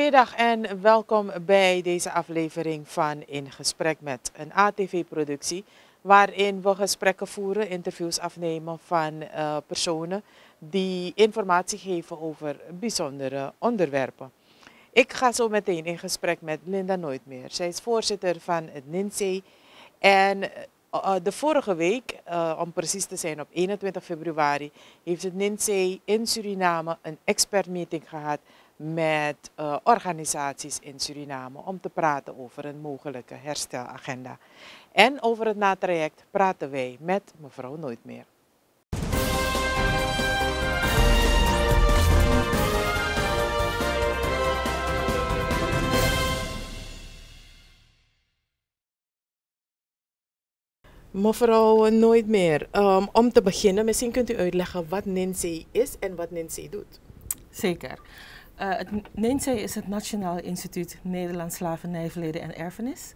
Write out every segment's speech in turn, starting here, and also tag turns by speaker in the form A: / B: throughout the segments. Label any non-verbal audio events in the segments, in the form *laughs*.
A: Goeiedag en welkom bij deze aflevering van In Gesprek met een ATV-productie, waarin we gesprekken voeren, interviews afnemen van uh, personen die informatie geven over bijzondere onderwerpen. Ik ga zo meteen in gesprek met Linda Nooitmeer. Zij is voorzitter van het NINSE en uh, de vorige week, om precies te zijn op 21 februari, heeft het NINSE in Suriname een expertmeeting gehad met uh, organisaties in Suriname om te praten over een mogelijke herstelagenda. En over het natraject praten wij met mevrouw Nooitmeer. Mevrouw Nooit meer. Um, om te beginnen, misschien kunt u uitleggen wat NINSE is en wat NINSE doet.
B: Zeker. Uh, het NINSE is het Nationaal Instituut Nederlands Slavernijverleden en Erfenis.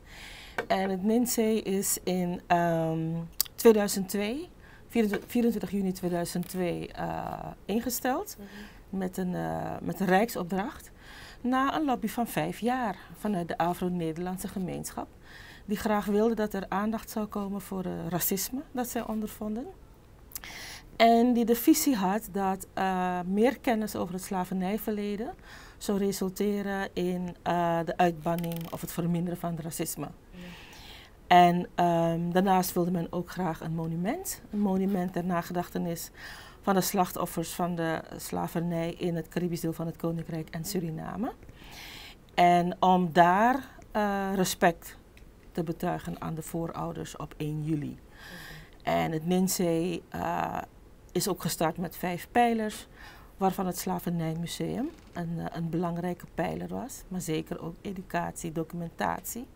B: En het NINSE is in um, 2002, 24, 24, juni 2002, uh, ingesteld met, een, uh, met een rijksopdracht. Na een lobby van vijf jaar vanuit de Afro-Nederlandse gemeenschap die graag wilden dat er aandacht zou komen voor racisme dat zij ondervonden. En die de visie had dat uh, meer kennis over het slavernijverleden zou resulteren in uh, de uitbanning of het verminderen van het racisme. Ja. En um, daarnaast wilde men ook graag een monument, een monument ter nagedachtenis van de slachtoffers van de slavernij in het Caribisch deel van het Koninkrijk en Suriname. En om daar uh, respect te betuigen aan de voorouders op 1 juli. En het NINSE uh, is ook gestart met vijf pijlers, waarvan het Slavernijmuseum een, uh, een belangrijke pijler was, maar zeker ook educatie, documentatie.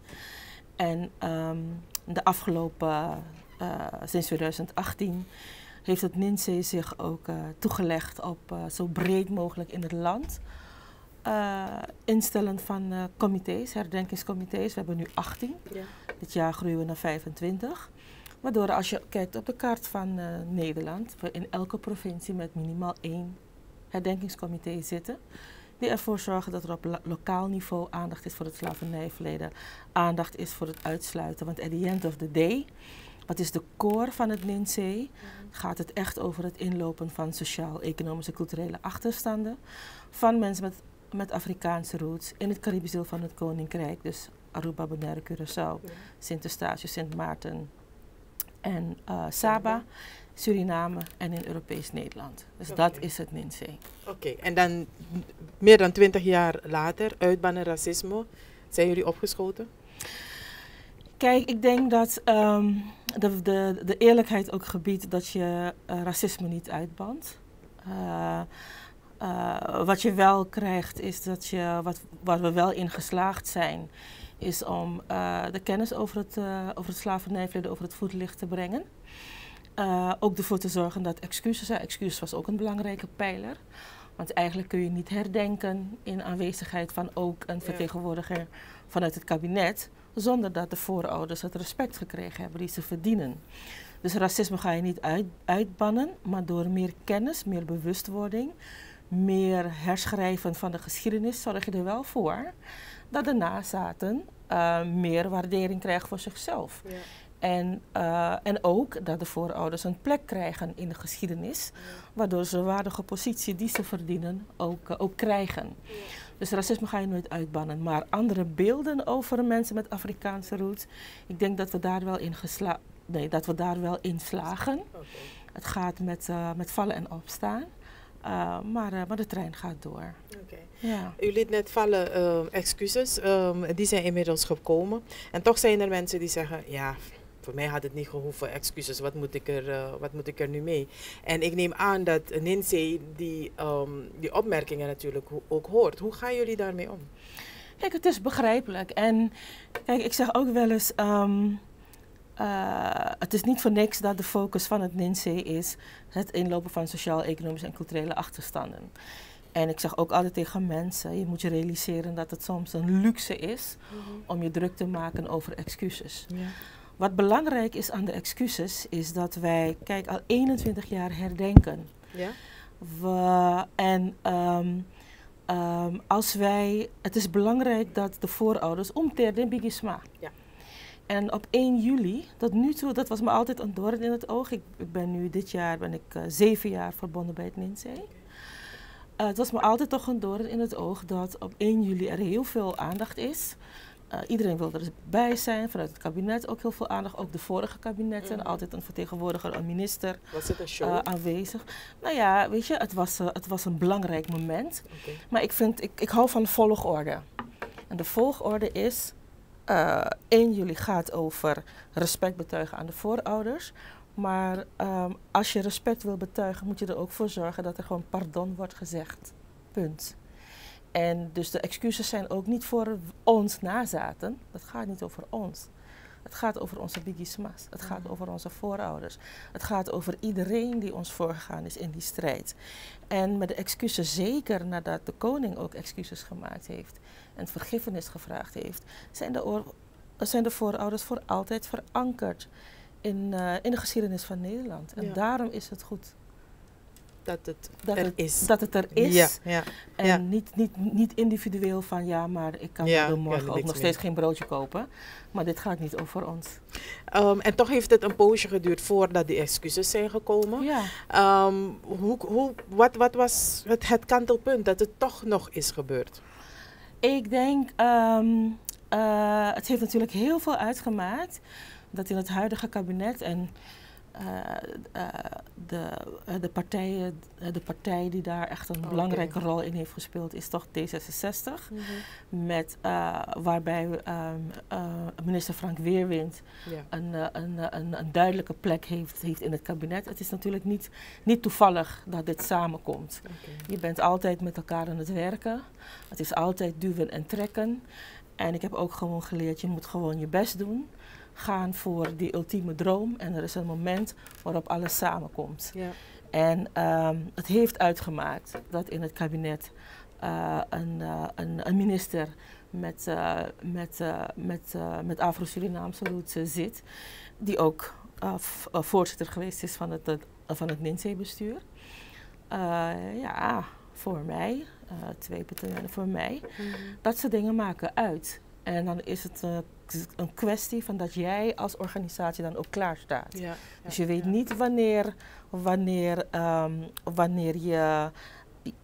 B: En um, de afgelopen, uh, sinds 2018, heeft het NINSE zich ook toegelegd op zo breed mogelijk in het land instellen van comité's, herdenkingscomité's. We hebben nu 18. Ja. Dit jaar groeien we naar 25. Waardoor als je kijkt op de kaart van uh, Nederland, we in elke provincie met minimaal één herdenkingscomité zitten. Die ervoor zorgen dat er op lo lokaal niveau aandacht is voor het slavernijverleden. Aandacht is voor het uitsluiten. Want at the end of the day, wat is de core van het NINC? Gaat het echt over het inlopen van sociaal-economische culturele achterstanden. Van mensen met met Afrikaanse roots in het Caribisch deel van het Koninkrijk. Dus Aruba, Bonaire, Curaçao, ja. Sint Eustatius, Sint Maarten en uh, Saba, Suriname en in Europees Nederland. Dus okay. dat is het NINSE.
A: Oké, okay. en dan meer dan twintig jaar later, uitbannen racisme, zijn jullie opgeschoten?
B: Kijk, ik denk dat um, de, de, de eerlijkheid ook gebiedt dat je uh, racisme niet uitbant. Uh, uh, wat je wel krijgt is dat je, wat, waar we wel in geslaagd zijn, is om uh, de kennis over het, uh, over het slavernijverleden over het voetlicht te brengen. ook ervoor te zorgen dat excuses, excuses was ook een belangrijke pijler. Want eigenlijk kun je niet herdenken in aanwezigheid van ook een vertegenwoordiger vanuit het kabinet, zonder dat de voorouders het respect gekregen hebben die ze verdienen. Dus racisme ga je niet uit, uitbannen, maar door meer kennis, meer bewustwording, meer herschrijven van de geschiedenis zorg je er wel voor dat de nazaten uh, meer waardering krijgen voor zichzelf. Ja. En, uh, en ook dat de voorouders een plek krijgen in de geschiedenis, waardoor ze de waardige positie die ze verdienen ook, uh, ook krijgen. Ja. Dus racisme ga je nooit uitbannen. Maar andere beelden over mensen met Afrikaanse roots, ik denk dat we daar wel in, gesla nee, dat we daar wel in slagen. Okay. Het gaat met, met vallen en opstaan. Uh, maar, uh, maar de trein gaat door.
A: Okay. Ja. U liet net vallen uh, excuses, um, die zijn inmiddels gekomen. En toch zijn er mensen die zeggen, ja, voor mij had het niet gehoeven, excuses, wat moet ik er, wat moet ik er nu mee? En ik neem aan dat Ninse die, um, die opmerkingen natuurlijk ook hoort. Hoe gaan jullie daarmee om?
B: Kijk, het is begrijpelijk. En kijk, ik zeg ook wel eens... Um, uh, het is niet voor niks dat de focus van het NINSE is het inlopen van sociaal-economische en culturele achterstanden. En ik zeg ook altijd tegen mensen, je moet je realiseren dat het soms een luxe is mm -hmm. om je druk te maken over excuses. Ja. Wat belangrijk is aan de excuses is dat wij, kijk, al 21 jaar herdenken. Ja. We, en um, Ehm, als wij, het is belangrijk dat de voorouders omteerden bigisma.
A: Ja.
B: En op 1 juli, tot nu toe, dat was me altijd een doorn in het oog. Ik, ik ben nu dit jaar ben ik uh, zeven jaar verbonden bij het NINSE. Uh, het was me altijd toch een doorn in het oog dat op 1 juli er heel veel aandacht is. Uh, iedereen wil erbij zijn, vanuit het kabinet ook heel veel aandacht. Ook de vorige kabinetten, mm -hmm. altijd een vertegenwoordiger, een minister
A: was het een show?
B: Uh, aanwezig. Nou ja, weet je, het was, uh, het was een belangrijk moment.
A: Okay.
B: Maar ik, vind, ik, ik hou van volgorde. En de volgorde is, 1 juli gaat over respect betuigen aan de voorouders. Maar um, als je respect wil betuigen, moet je er ook voor zorgen dat er gewoon pardon wordt gezegd. Punt. En dus de excuses zijn ook niet voor ons nazaten. Dat gaat niet over ons. Het gaat over onze bigismas. Het gaat
A: Mhm.
B: over onze voorouders. Het gaat over iedereen die ons voorgegaan is in die strijd. En met de excuses, zeker nadat de koning ook excuses gemaakt heeft en vergiffenis gevraagd heeft, zijn de, zijn de voorouders voor altijd verankerd in, eh, in de geschiedenis van Nederland. En
A: Ja.
B: daarom is het goed
A: Dat het
B: dat,
A: er
B: het,
A: is.
B: dat het er is.
A: Ja, ja.
B: En niet, niet, niet individueel van ja, maar ik kan morgen ook nog steeds geen broodje kopen. Maar dit gaat niet over ons.
A: Ehm, en toch heeft het een poosje geduurd voordat die excuses zijn gekomen. Ehm, hoe, hoe, wat, wat was het, het kantelpunt dat het toch nog is gebeurd?
B: Ik denk, ehm, eh, het heeft natuurlijk heel veel uitgemaakt dat in het huidige kabinet en de, eh, de, partijen, eh, de partij die daar echt een
A: Oké.
B: belangrijke rol in heeft gespeeld is toch D66. Met, eh, waarbij ehm, eh, minister Frank Weerwind een, eh, een, eh, een, een duidelijke plek heeft, heeft in het kabinet. Het is natuurlijk niet, niet toevallig dat dit samenkomt. Je bent altijd met elkaar aan het werken. Het is altijd duwen en trekken. En ik heb ook gewoon geleerd, je moet gewoon je best doen. Gaan voor die ultieme droom. En er is een moment waarop alles samenkomt.
A: Ja.
B: En ehm, het heeft uitgemaakt dat in het kabinet eh, een, eh, een, een minister met, eh, met, met, met Afro-Surinaamse roots zit, die ook voorzitter geweest is van het, het- van het NINSE-bestuur. Eh, ja, voor mij, twee bataljonnen voor mij. Dat soort dingen maken uit. En dan is het een kwestie van dat jij als organisatie dan ook klaar staat.
A: Ja.
B: Dus je weet niet wanneer, wanneer, ehm, wanneer je,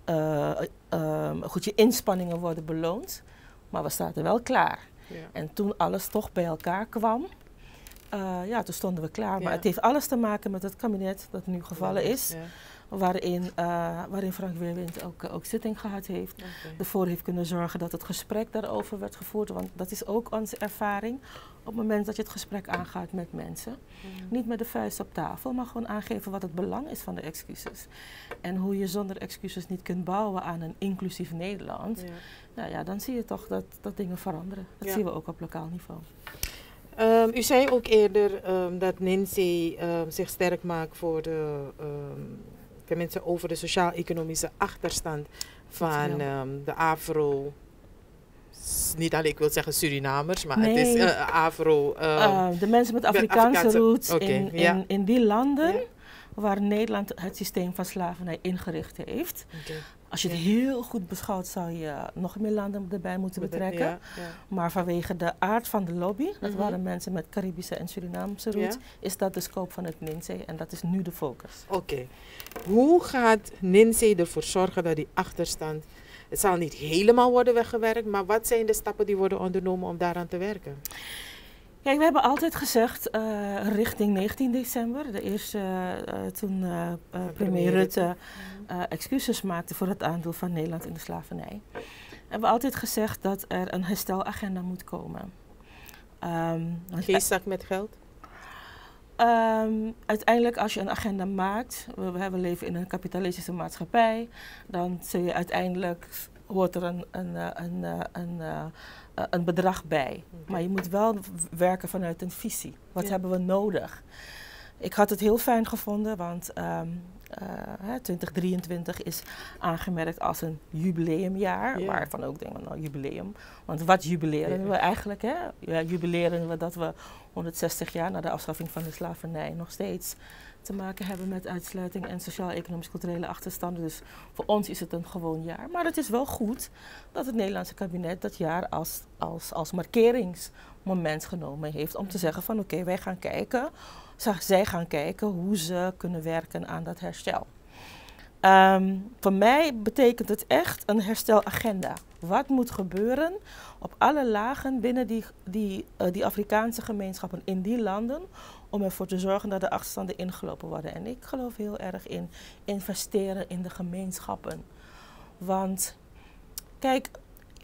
B: eh, ehm, goed, je inspanningen worden beloond. Maar we staan er wel klaar.
A: Ja.
B: En toen alles toch bij elkaar kwam, eh, ja, toen stonden we klaar. Maar het heeft alles te maken met het kabinet dat nu gevallen is. Waarin, eh, waarin Frank Weerwind ook, ook zitting gehad heeft. Ervoor heeft kunnen zorgen dat het gesprek daarover werd gevoerd. Want dat is ook onze ervaring. Op het moment dat je het gesprek aangaat met mensen. Niet met de vuist op tafel, maar gewoon aangeven wat het belang is van de excuses. En hoe je zonder excuses niet kunt bouwen aan een inclusief Nederland.
A: Ja.
B: Nou ja, dan zie je toch dat, dat dingen veranderen. Dat
A: Ja.
B: zien we ook op lokaal niveau.
A: Ehm, u zei ook eerder ehm, dat NINSE ehm, zich sterk maakt voor de, tenminste over de sociaal-economische achterstand van ehm, de Afro. Niet alleen, ik wil zeggen Surinamers, maar het is eh, Afro. ehm,
B: Eh, de mensen met Afrikaanse
A: Afrikaanse-
B: roots in,
A: ja.
B: in, in die landen
A: Ja.
B: waar Nederland het systeem van slavernij ingericht heeft. Als je het heel goed beschouwt, zou je nog meer landen erbij moeten betrekken. Maar vanwege de aard van de lobby, dat
A: Mhm.
B: waren mensen met Caribische en Surinaamse roots, is dat de scope van het NINSE en dat is nu de focus.
A: Oké. Hoe gaat NINSE ervoor zorgen dat die achterstand. Het zal niet helemaal worden weggewerkt, maar wat zijn de stappen die worden ondernomen om daaraan te werken?
B: Kijk, we hebben altijd gezegd eh, richting 19 december, de eerste eh, toen eh, eh,
A: premier Rutte.
B: Eh, excuses maakte voor het aandeel van Nederland in de slavernij. Hebben we altijd gezegd dat er een herstelagenda moet komen. Ehm,
A: Geen zak met geld?
B: Ehm, uiteindelijk, als je een agenda maakt, we, we leven in een kapitalistische maatschappij, dan zul je uiteindelijk, hoort er een, een, eh, een, eh, een, eh, een bedrag bij. Maar je moet wel werken vanuit een visie. Wat
A: Ja.
B: hebben we nodig? Ik had het heel fijn gevonden, want ehm, 2023 is aangemerkt als een jubileumjaar. Yeah. Waarvan ook denken we, nou jubileum. Want wat jubileren we eigenlijk? Hè? Ja, jubileren we dat we 160 jaar na de afschaffing van de slavernij nog steeds te maken hebben met uitsluiting en sociaal-economisch-culturele achterstanden. Dus voor ons is het een gewoon jaar. Maar het is wel goed dat het Nederlandse kabinet dat jaar als, als, als markeringsmoment genomen heeft om te zeggen van oké, wij gaan kijken, zij gaan kijken hoe ze kunnen werken aan dat herstel. Um, voor mij betekent het echt een herstelagenda. Wat moet gebeuren op alle lagen binnen die, die, uh, die Afrikaanse gemeenschappen in die landen om ervoor te zorgen dat de achterstanden ingelopen worden. En ik geloof heel erg in investeren in de gemeenschappen. Want kijk,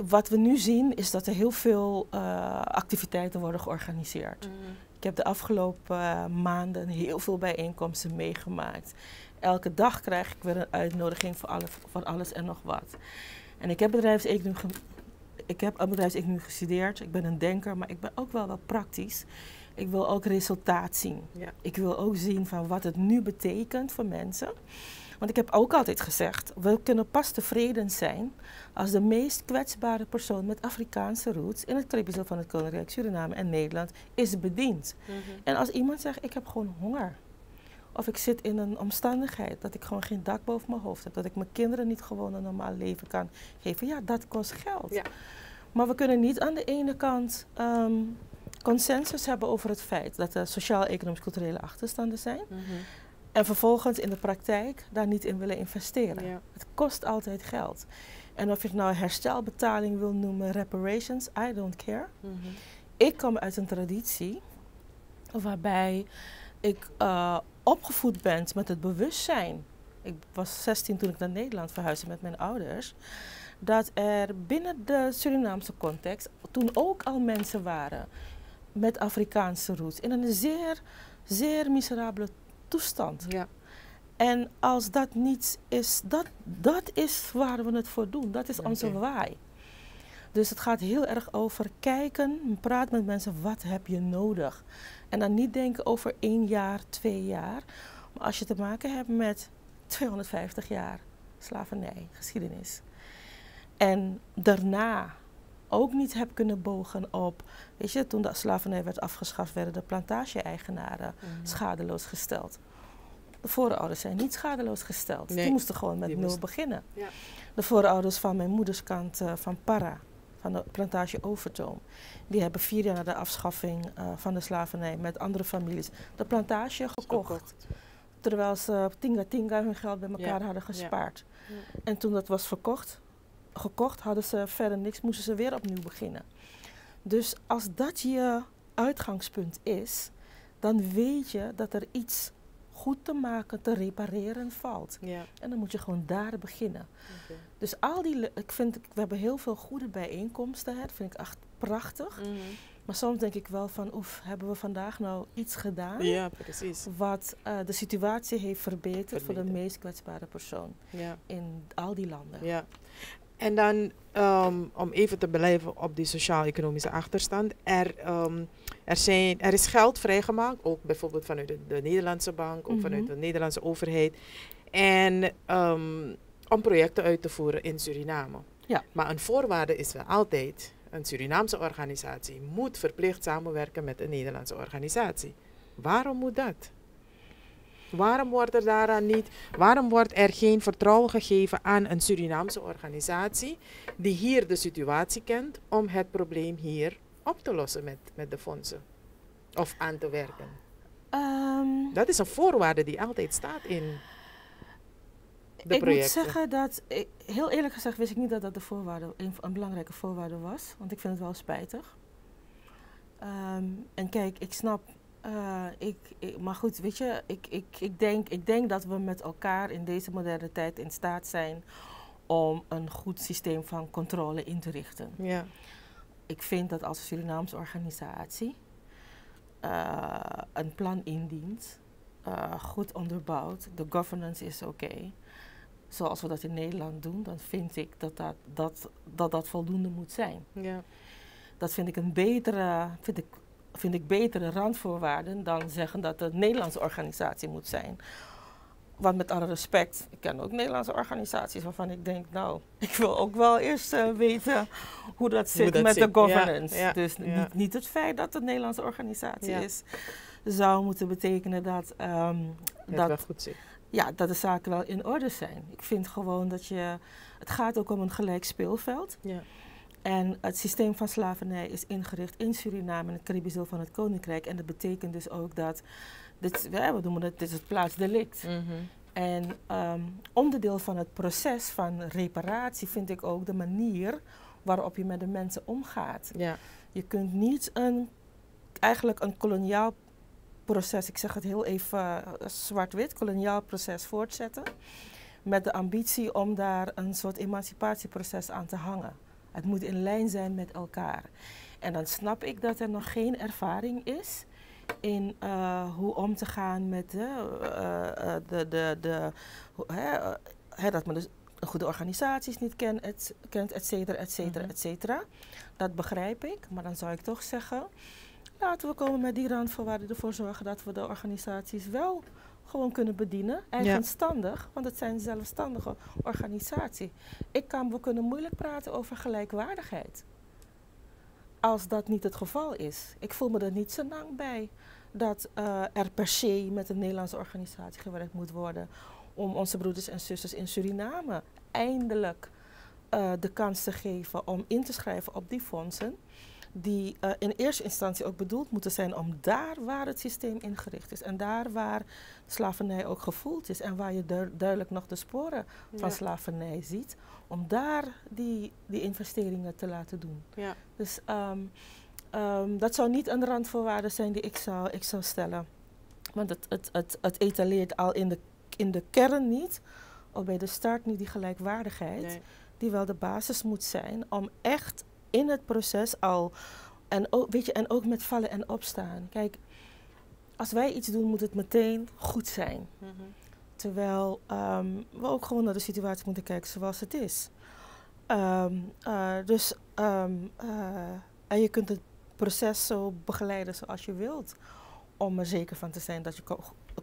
B: wat we nu zien is dat er heel veel uh, activiteiten worden georganiseerd. Mm. Ik heb de afgelopen uh, maanden heel veel bijeenkomsten meegemaakt. Elke dag krijg ik weer een uitnodiging voor, alle, voor alles en nog wat. En ik heb bedrijfseconomie, ik heb bedrijfseconomie gestudeerd. Ik ben een denker, maar ik ben ook wel wat praktisch. Ik wil ook resultaat zien. Ja. Ik wil ook zien van wat het nu betekent voor mensen. Want ik heb ook altijd gezegd, we kunnen pas tevreden zijn als de meest kwetsbare persoon met Afrikaanse roots in het Caribisch van het Koninkrijk Suriname en Nederland is bediend. Mhm. En als iemand zegt, ik heb gewoon honger. Of ik zit in een omstandigheid dat ik gewoon geen dak boven mijn hoofd heb. Dat ik mijn kinderen niet gewoon een normaal leven kan geven. Ja, dat kost geld. Ja. Maar we kunnen niet aan de ene kant ehm, consensus hebben over het feit dat er sociaal-economisch-culturele achterstanden zijn. Mhm. En vervolgens in de praktijk daar niet in willen investeren. Het kost altijd geld. En of je het nou herstelbetaling wil noemen, reparations, I don't care. Mhm. Ik kom uit een traditie waarbij ik uh, opgevoed ben met het bewustzijn. Ik was 16 toen ik naar Nederland verhuisde met mijn ouders. Dat er binnen de Surinaamse context toen ook al mensen waren met Afrikaanse roots. In een zeer, zeer miserabele toestand. Ja. En als dat niets is, dat, dat is waar we het voor doen. Dat is onze waai. Dus het gaat heel erg over kijken, praten met mensen, wat heb je nodig? En dan niet denken over één jaar, twee jaar. Maar als je te maken hebt met 250 jaar slavernij, geschiedenis. En daarna ook niet heb kunnen bogen op, weet je, toen de slavernij werd afgeschaft, werden de plantage-eigenaren mm. schadeloos gesteld. De voorouders zijn niet schadeloos gesteld. Die moesten gewoon met nul beginnen. Ja. De voorouders van mijn moeders kant uh, van Para, van de plantage Overtoom, die hebben vier jaar na de afschaffing uh, van de slavernij met andere families de plantage gekocht. Terwijl ze tinga tinga hun geld bij elkaar hadden gespaard. Ja. En toen dat was verkocht, gekocht, hadden ze verder niks, moesten ze weer opnieuw beginnen. Dus als dat je uitgangspunt is, dan weet je dat er iets goed te maken, te repareren valt. Ja. En dan moet je gewoon daar beginnen. Dus al die, ik vind, we hebben heel veel goede bijeenkomsten, hè, dat vind ik echt prachtig. Mhm. Maar soms denk ik wel van, oef, hebben we vandaag nou iets gedaan? Ja, precies. Wat uh, de situatie heeft verbeterd, voor de meest kwetsbare persoon ja. in al die landen.
A: Ja. En dan um, om even te blijven op die sociaal-economische achterstand. Er, um, er, zijn, er is geld vrijgemaakt, ook bijvoorbeeld vanuit de, de Nederlandse bank of vanuit mhm. de Nederlandse overheid. En um, om projecten uit te voeren in Suriname. Ja. Maar een voorwaarde is wel altijd, een Surinaamse organisatie moet verplicht samenwerken met een Nederlandse organisatie. Waarom moet dat? Waarom wordt er daaraan niet, waarom wordt er geen vertrouwen gegeven aan een Surinaamse organisatie die hier de situatie kent om het probleem hier op te lossen met, met de fondsen of aan te werken? Um, dat is een voorwaarde die altijd staat in de ik projecten.
B: Ik moet zeggen dat, heel eerlijk gezegd wist ik niet dat dat de voorwaarde, een, een belangrijke voorwaarde was, want ik vind het wel spijtig. Um, en kijk, ik snap uh, ik, maar goed, weet je, ik, ik, ik, denk, ik denk dat we met elkaar in deze moderne tijd in staat zijn om een goed systeem van controle in te richten. Ja. Ik vind dat als Surinaamse organisatie uh, een plan indient, uh, goed onderbouwd, de governance is oké, zoals we dat in Nederland doen, dan vind ik dat dat, dat, dat, dat voldoende moet zijn. Ja. Dat vind ik een betere, vind ik vind ik betere randvoorwaarden dan zeggen dat het een Nederlandse organisatie moet zijn. want met alle respect, ik ken ook Nederlandse organisaties waarvan ik denk, nou, *laughs* ik wil ook wel eerst eh, weten hoe dat zit met de governance. dus Niet, niet het feit dat het een Nederlandse organisatie is, zou moeten betekenen dat, um, dat,
A: goed zit.
B: Ja, dat de zaken wel in orde zijn. Ik vind gewoon dat je, het gaat ook om een gelijk speelveld. Ja. En het systeem van slavernij is ingericht in Suriname en het Caribisch deel van het Koninkrijk. En dat betekent dus ook dat, dit, we noemen het, dit is het plaatsdelict. Mm En um, onderdeel van het proces van reparatie vind ik ook de manier waarop je met de mensen omgaat. Ja. Je kunt niet een, eigenlijk een koloniaal proces, ik zeg het heel even uh, zwart-wit, koloniaal proces voortzetten. Met de ambitie om daar een soort emancipatieproces aan te hangen. Het moet in lijn zijn met elkaar. En dan snap ik dat er nog geen ervaring is in uh, hoe om te gaan met de, uh, de, de, de uh, dat men dus goede organisaties niet kent, et, kent, et cetera, et cetera, mhm. et cetera. Dat begrijp ik, maar dan zou ik toch zeggen, laten we komen met die randvoorwaarden ervoor zorgen dat we de organisaties wel gewoon kunnen bedienen, eigenstandig, want het zijn zelfstandige organisaties. Ik kan, we kunnen moeilijk praten over gelijkwaardigheid. Als dat niet het geval is. Ik voel me er niet zo lang bij dat uh, er per se met een Nederlandse organisatie gewerkt moet worden om onze broeders en zusters in Suriname eindelijk uh, de kans te geven om in te schrijven op die fondsen die uh, in eerste instantie ook bedoeld moeten zijn om daar waar het systeem ingericht is en daar waar slavernij ook gevoeld is en waar je duidelijk nog de sporen van slavernij ziet, om daar die, die investeringen te laten doen. Ja. Dus um, um, dat zou niet een randvoorwaarde zijn die ik zou, ik zou stellen. Want het, het, het, het etaleert al in de, in de kern niet, of bij de start niet die gelijkwaardigheid, nee. die wel de basis moet zijn om echt in het proces al. En ook, weet je, en ook met vallen en opstaan. Kijk, als wij iets doen, moet het meteen goed zijn. Mhm. Terwijl um, we ook gewoon naar de situatie moeten kijken zoals het is. Um, uh, dus, um, uh, en je kunt het proces zo begeleiden zoals je wilt. Om er zeker van te zijn dat je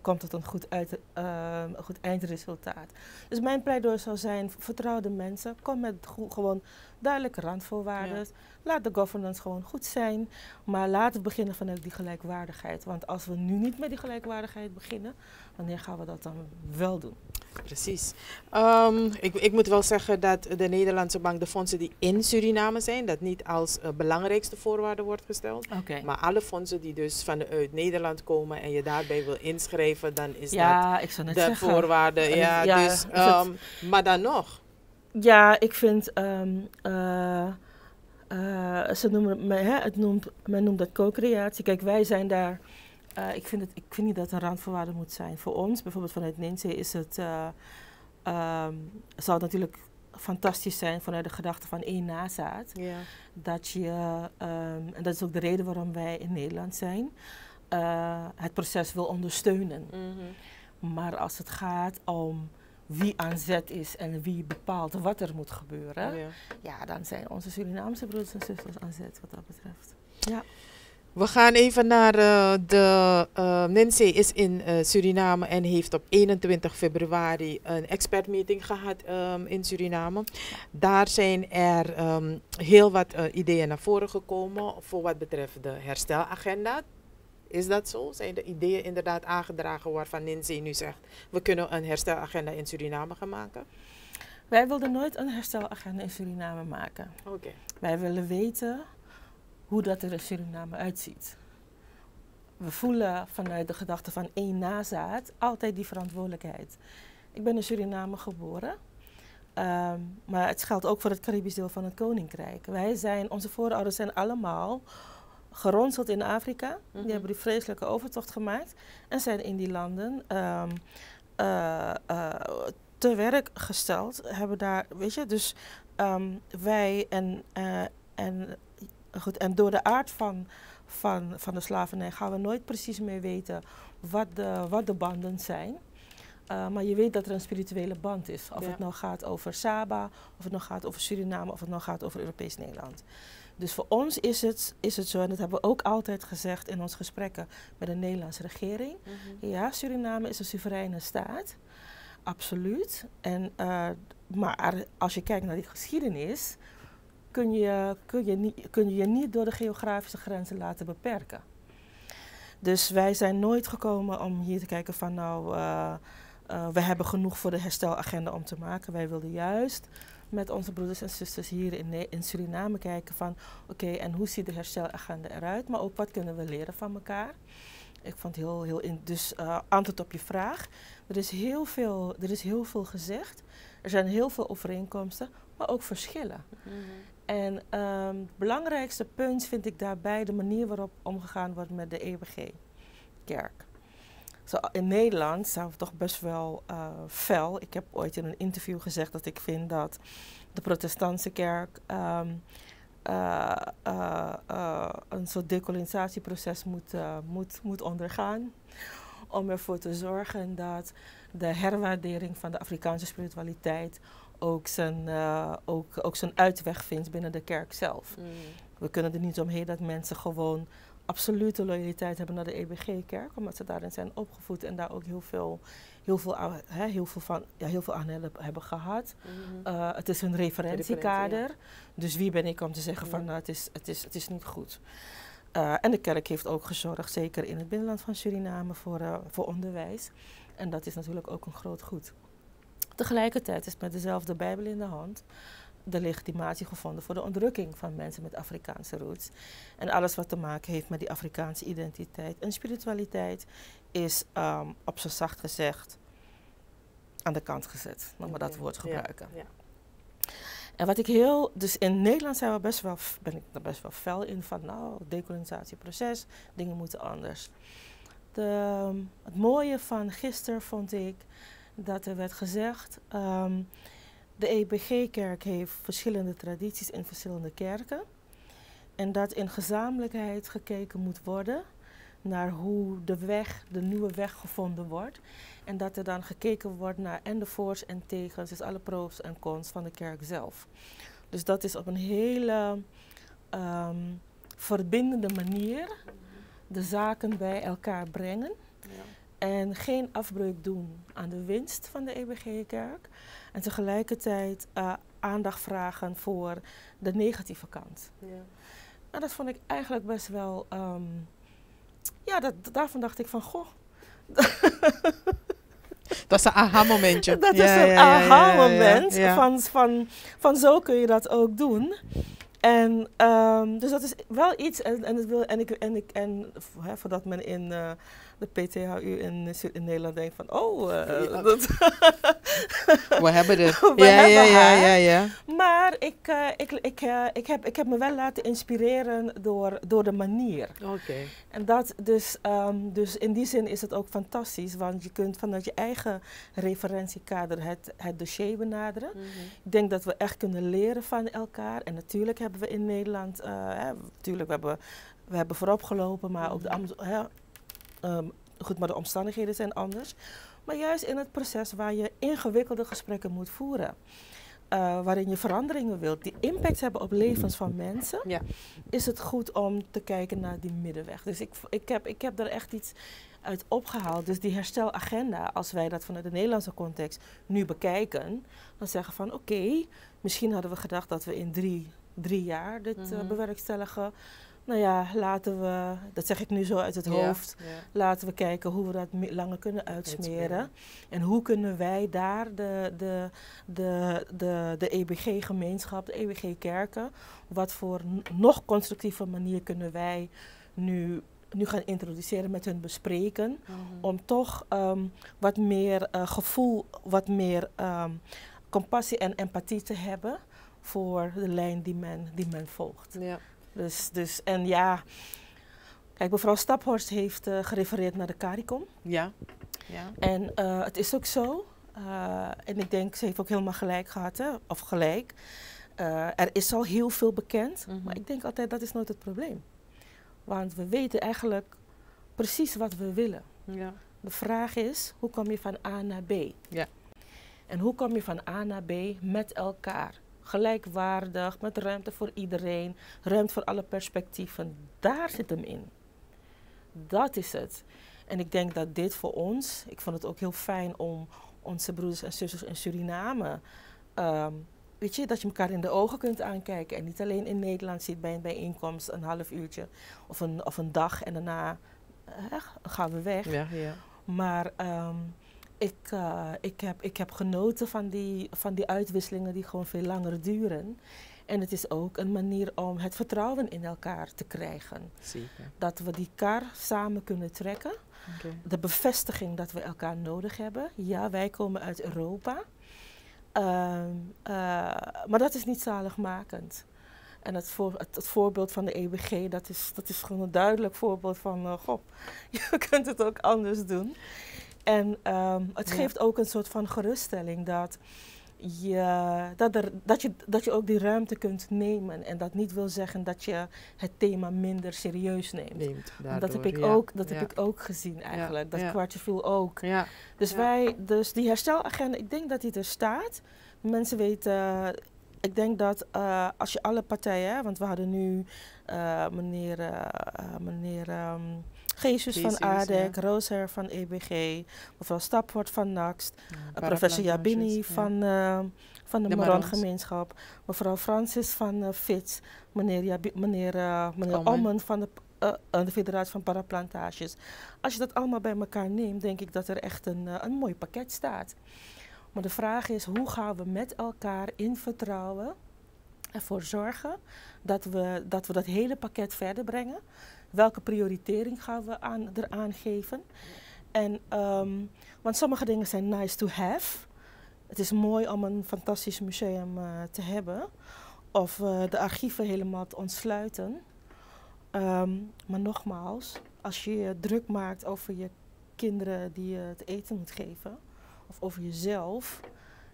B: komt tot een goed, uit, uh, goed eindresultaat. Dus mijn pleidooi zou zijn, vertrouw de mensen, kom met gewoon duidelijke randvoorwaarden. Laat de governance gewoon goed zijn, maar laten we beginnen vanuit die gelijkwaardigheid. Want als we nu niet met die gelijkwaardigheid beginnen, wanneer gaan we dat dan wel doen?
A: Precies. Um, ik, ik, moet wel zeggen dat de Nederlandse bank de fondsen die in Suriname zijn, dat niet als uh, belangrijkste voorwaarde wordt gesteld. Okay. Maar alle fondsen die dus vanuit Nederland komen en je daarbij wil inschrijven, dan is
B: ja,
A: dat
B: de
A: zeggen. voorwaarde. Ja, ja, dus, um, maar dan nog.
B: Ja, ik vind. Um, uh, uh, ze noemen, hè, het noemt, men noemt dat co-creatie. Kijk, wij zijn daar uh, ik, vind het, ik vind niet dat het een randvoorwaarde moet zijn. Voor ons, bijvoorbeeld vanuit NINSE, is het, uh, um, zou het natuurlijk fantastisch zijn vanuit de gedachte van één nazaat. Ja. Dat je, um, en dat is ook de reden waarom wij in Nederland zijn, uh, het proces wil ondersteunen. Mm -hmm. Maar als het gaat om wie aan zet is en wie bepaalt wat er moet gebeuren, ja. ja dan zijn onze Surinaamse broeders en zusters aan zet wat dat betreft. Ja.
A: We gaan even naar uh, de. Uh, Nancy is in uh, Suriname en heeft op 21 februari een expertmeeting gehad um, in Suriname. Daar zijn er um, heel wat ideeën naar voren gekomen voor wat betreft de herstelagenda. Is dat zo? Zijn de ideeën inderdaad aangedragen waarvan Nancy nu zegt: we kunnen een herstelagenda in Suriname gaan maken?
B: Wij wilden nooit een herstelagenda in Suriname maken. Oké. Wij willen weten hoe dat er in Suriname uitziet. We voelen vanuit de gedachte van één nazaat altijd die verantwoordelijkheid. Ik ben in Suriname geboren, um, maar het geldt ook voor het Caribisch deel van het Koninkrijk. Wij zijn, onze voorouders zijn allemaal geronseld in Afrika. Mm -hmm. Die mhm. hebben die vreselijke overtocht gemaakt en zijn in die landen um, uh, uh, te werk gesteld. Hebben daar, weet je, dus um, wij en, uh, en Goed, en door de aard van, van, van de slavernij gaan we nooit precies meer weten wat de, wat de banden zijn. Uh, maar je weet dat er een spirituele band is. Of het nou gaat over Saba, of het nou gaat over Suriname, of het nou gaat over Europees Nederland. Dus voor ons is het, is het zo, en dat hebben we ook altijd gezegd in onze gesprekken met de Nederlandse regering.
A: Mhm.
B: Ja, Suriname is een soevereine staat, absoluut. En, uh, maar als je kijkt naar die geschiedenis, kun je, kun, je niet, kun je je niet door de geografische grenzen laten beperken. Dus wij zijn nooit gekomen om hier te kijken van nou, uh, uh, we hebben genoeg voor de herstelagenda om te maken. Wij wilden juist met onze broeders en zusters hier in, in Suriname kijken van oké, en hoe ziet de herstelagenda eruit? Maar ook wat kunnen we leren van elkaar? Ik vond het heel, heel dus uh, antwoord op je vraag. Er is, heel veel, er is heel veel gezegd. Er zijn heel veel overeenkomsten, maar ook verschillen. -hmm. En um, het belangrijkste punt vind ik daarbij de manier waarop omgegaan wordt met de EBG-kerk. In Nederland zijn we toch best wel uh, fel. Ik heb ooit in een interview gezegd dat ik vind dat de protestantse kerk um, uh, uh, een soort decolonisatieproces moet, moet, moet ondergaan. Om ervoor te zorgen dat de herwaardering van de Afrikaanse spiritualiteit ook zijn, ook, ook zijn uitweg vindt binnen de kerk zelf. Mm. We kunnen er niet omheen dat mensen gewoon absolute loyaliteit hebben naar de EBG-kerk, omdat ze daarin zijn opgevoed en daar ook heel veel, heel veel, aan, hè, heel veel, van, ja, heel veel aan hebben, hebben gehad. Mm -hmm. uh, het is een referentiekader, ja. dus wie ben ik om te zeggen van nou, het, is, het, is, het is niet goed. Uh, en de kerk heeft ook gezorgd, zeker in het binnenland van Suriname, voor, uh, voor onderwijs. En dat is natuurlijk ook een groot goed. Tegelijkertijd is met dezelfde Bijbel in de hand de legitimatie gevonden voor de onderdrukking van mensen met Afrikaanse roots. En alles wat te maken heeft met die Afrikaanse identiteit en spiritualiteit is um, op zo zacht gezegd aan de kant gezet. Nog maar dat woord gebruiken. Ja, ja. En wat ik heel, dus in Nederland zijn we best wel, ben ik er best wel fel in van, nou, decolonisatieproces, dingen moeten anders. De, het mooie van gisteren vond ik dat er werd gezegd, um, de EBG-kerk heeft verschillende tradities in verschillende kerken. En dat in gezamenlijkheid gekeken moet worden naar hoe de weg, de nieuwe weg gevonden wordt. En dat er dan gekeken wordt naar en de voor's en tegens, dus alle pro's en cons van de kerk zelf. Dus dat is op een hele um, verbindende manier de zaken bij elkaar brengen. Ja. En geen afbreuk doen aan de winst van de EBG-kerk. En tegelijkertijd uh, aandacht vragen voor de negatieve kant. Ja. Nou, dat vond ik eigenlijk best wel. Um, ja, dat, daarvan dacht ik van goh. *laughs*
A: Dat is een aha-momentje.
B: Dat ja, is een ja, aha-moment. Ja, van, van, van zo kun je dat ook doen. En um, dus dat is wel iets. En, en, het wil, en, ik, en, ik, en hè, voordat men in. Uh, de PTHU in, in Nederland denkt van, oh, uh, ja. dat *laughs*
A: we hebben het. *laughs*
B: We ja, hebben ja, ja, ja, ja, Maar ik, uh, ik, ik, uh, ik, heb, ik heb me wel laten inspireren door, door de manier.
A: Oké. Okay.
B: En dat dus, um, dus in die zin is het ook fantastisch, want je kunt vanuit je eigen referentiekader het, het dossier benaderen. Mm -hmm. Ik denk dat we echt kunnen leren van elkaar. En natuurlijk hebben we in Nederland, hè, natuurlijk we hebben we hebben voorop gelopen, maar ook de hè, Um, goed, maar de omstandigheden zijn anders. Maar juist in het proces waar je ingewikkelde gesprekken moet voeren. Uh, waarin je veranderingen wilt die impact hebben op levens van mensen, ja. is het goed om te kijken naar die middenweg. Dus ik, ik, heb, ik heb er echt iets uit opgehaald. Dus die herstelagenda, als wij dat vanuit de Nederlandse context nu bekijken, dan zeggen van oké, okay, misschien hadden we gedacht dat we in drie, drie jaar dit mm -hmm. uh, bewerkstelligen. Nou ja, laten we, dat zeg ik nu zo uit het hoofd, ja, ja. laten we kijken hoe we dat langer kunnen uitsmeren. En hoe kunnen wij daar de, de, de, de, de EBG-gemeenschap, de EBG-kerken, wat voor nog constructieve manier kunnen wij nu nu gaan introduceren met hun bespreken. Mm -hmm. Om toch um, wat meer uh, gevoel, wat meer um, compassie en empathie te hebben voor de lijn die men, die men volgt. Ja. Dus, dus, en ja, kijk, mevrouw Staphorst heeft uh, gerefereerd naar de CARICOM.
A: Ja. ja.
B: En uh, het is ook zo. Uh, en ik denk, ze heeft ook helemaal gelijk gehad, hè? of gelijk. er is al heel veel bekend, mm -hmm. maar ik denk altijd dat is nooit het probleem. Want we weten eigenlijk precies wat we willen. Ja. De vraag is, hoe kom je van A naar B? Ja. En hoe kom je van A naar B met elkaar? Gelijkwaardig, met ruimte voor iedereen, ruimte voor alle perspectieven. Daar zit hem in. Dat is het. En ik denk dat dit voor ons, ik vond het ook heel fijn om onze broeders en zusters in Suriname, ehm, weet je, dat je elkaar in de ogen kunt aankijken. En niet alleen in Nederland ziet bij een bijeenkomst een half uurtje of een, of een dag en daarna gaan we weg.
A: Ja, ja.
B: Maar ehm, ik, uh, ik, heb, ik heb genoten van die, van die uitwisselingen die gewoon veel langer duren. En het is ook een manier om het vertrouwen in elkaar te krijgen.
A: Zeker.
B: Dat we die kar samen kunnen trekken.
A: Okay.
B: De bevestiging dat we elkaar nodig hebben. Ja, wij komen uit Europa. Ehm, uh, maar dat is niet zaligmakend. En het, voor, het, het, voorbeeld van de EBG, dat is, dat is gewoon een duidelijk voorbeeld van, uh, goh, *laughs* je kunt het ook anders doen. En um, het ja. geeft ook een soort van geruststelling dat je, dat, er, dat, je, dat je ook die ruimte kunt nemen. En dat niet wil zeggen dat je het thema minder serieus neemt.
A: neemt daardoor,
B: dat heb ik,
A: ja.
B: ook, dat
A: ja.
B: heb ik ook gezien eigenlijk. Dat kwartje viel ook.
A: Ja.
B: Dus wij, dus die herstelagenda, ik denk dat die er staat. Mensen weten, ik denk dat uh, als je alle partijen, want we hadden nu uh, meneer, uh, meneer um, Jesus van ADEC, ja. Roosher van EBG, mevrouw Stapvoort van NAXT, ja, professor Jabini ja. van, van de, de Moran-gemeenschap, mevrouw Francis van FITS, meneer, Jabi, meneer, meneer Ommen van de uh, de Federatie van Paraplantages. Als je dat allemaal bij elkaar neemt, denk ik dat er echt een, uh, een mooi pakket staat. Maar de vraag is, hoe gaan we met elkaar in vertrouwen ervoor zorgen dat we, dat we dat hele pakket verder brengen? Welke prioritering gaan we aan, eraan geven? En, um, want sommige dingen zijn nice to have. Het is mooi om een fantastisch museum uh, te hebben. Of uh, de archieven helemaal te ontsluiten. Um, maar nogmaals, als je je druk maakt over je kinderen die je het eten moet geven, of over jezelf,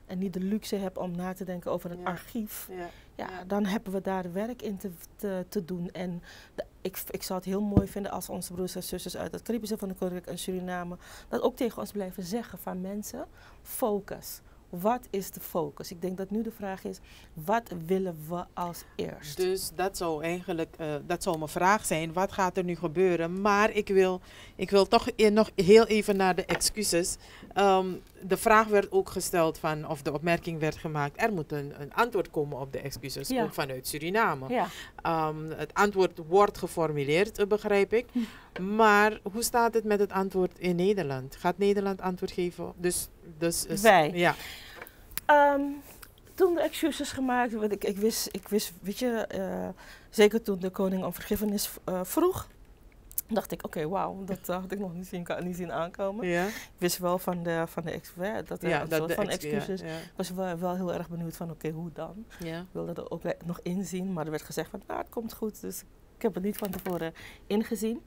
B: en niet de luxe hebt om na te denken over een
A: Ja.
B: archief,
A: Ja.
B: Ja, dan hebben we daar werk in te, te, te doen. En de, ik, ik zou het heel mooi vinden als onze broers en zusters uit het Caribische van de Koninkrijk en Suriname dat ook tegen ons blijven zeggen van mensen, focus. Wat is de focus? Ik denk dat nu de vraag is, wat willen we als eerst?
A: Dus dat zou eigenlijk, uh, dat zou mijn vraag zijn. Wat gaat er nu gebeuren? Maar ik wil, ik wil toch in, nog heel even naar de excuses. Um, de vraag werd ook gesteld van, of de opmerking werd gemaakt, er moet een, een antwoord komen op de excuses,
B: Ja.
A: ook vanuit Suriname.
B: Ja,
A: Um, het antwoord wordt geformuleerd, uh, begrijp ik. Maar hoe staat het met het antwoord in Nederland? Gaat Nederland antwoord geven? Dus, dus is-
B: Wij.
A: Ja.
B: Ehm, toen de excuses gemaakt ik, ik, wist, ik wist, weet je, eh, zeker toen de koning om vergiffenis eh, vroeg, dacht ik, oké, wauw, dat eh, had ik nog niet zien, niet zien aankomen.
A: Ja,
B: Ik wist wel van de, van de ex, dat er
A: ja
B: een
A: dat
B: soort van
A: ex-
B: excuses.
A: Ja,
B: Ik was wel, wel heel erg benieuwd van, oké, hoe dan? Ik wilde er ook nog inzien, maar er werd gezegd van, nou, het komt goed. Dus ik heb het niet van tevoren ingezien.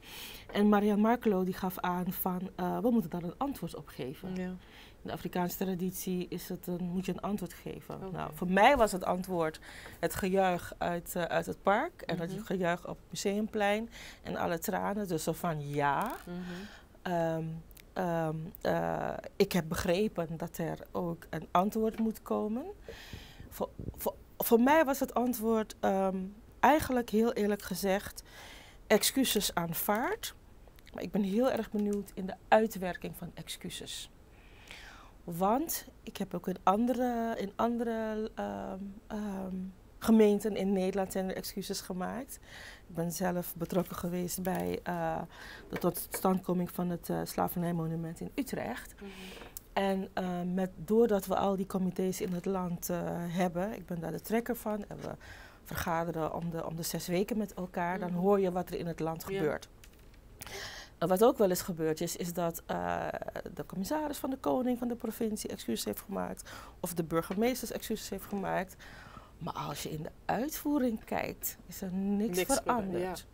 B: En Maria Markelo die gaf aan van, eh, we moeten daar een antwoord op geven. De Afrikaanse traditie is het een, moet je een antwoord geven. Nou, voor mij was het antwoord het gejuich uit, eh, uit het park en
A: Mhm.
B: het gejuich op het museumplein en alle tranen. Dus zo van ja.
A: Mhm.
B: Ehm, ehm, eh, ik heb begrepen dat er ook een antwoord moet komen. Voor, voor, voor mij was het antwoord ehm, eigenlijk heel eerlijk gezegd excuses aanvaard. Maar ik ben heel erg benieuwd in de uitwerking van excuses. Want ik heb ook in andere, in andere ehm, ehm, gemeenten in Nederland zijn er excuses gemaakt. Ik ben zelf betrokken geweest bij eh, de totstandkoming van het eh, slavernijmonument in Utrecht. En eh, met, doordat we al die comité's in het land eh, hebben, ik ben daar de trekker van, en we vergaderen om de, om de zes weken met elkaar, dan
A: Mhm.
B: hoor je wat er in het land
A: Ja.
B: gebeurt. Wat ook wel eens gebeurd is, is dat eh, de commissaris van de koning van de provincie excuses heeft gemaakt, of de burgemeesters excuses heeft gemaakt. Maar als je in de uitvoering kijkt, is er niks,
A: Niks
B: veranderd.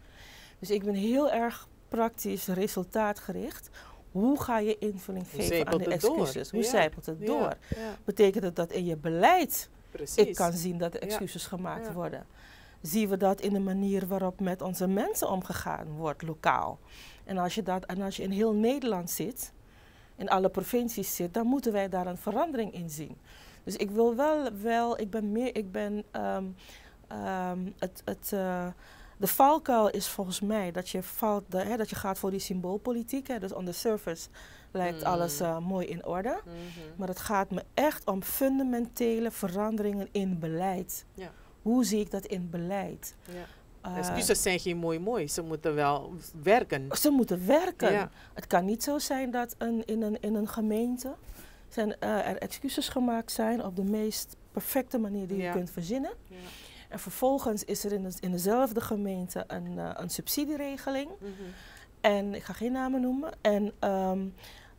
B: Dus ik ben heel erg praktisch, resultaatgericht. Hoe ga je invulling geven aan de
A: door?
B: excuses? Hoe
A: Ja.
B: zijpelt het
A: Ja,
B: door? Betekent het dat in je beleid
A: precies.
B: ik kan zien dat er excuses gemaakt worden? Zien we dat in de manier waarop met onze mensen omgegaan wordt lokaal? En als je, dat, en als je in heel Nederland zit, in alle provincies zit, dan moeten wij daar een verandering in zien. Dus ik wil wel, wel ik ben meer, ik ben, ehm, ehm, het, het, uh, de valkuil is volgens mij dat je, valt, de, hè, dat je gaat voor die symboolpolitiek. Hè, dus on the surface lijkt mm. alles uh, mooi in orde. Mm -hmm. Maar het gaat me echt om fundamentele veranderingen in beleid. Ja. Hoe zie ik dat in beleid? Ja.
A: Uh, Excuses zijn geen mooi mooi, ze moeten wel werken.
B: Ze moeten werken. Ja. Het kan niet zo zijn dat een, in, een, in een gemeente zijn, uh, er excuses gemaakt zijn op de meest perfecte manier die je kunt verzinnen. Ja. En vervolgens is er in, in dezelfde gemeente een, uh, een subsidieregeling. Mm -hmm. En ik ga geen namen noemen. En um,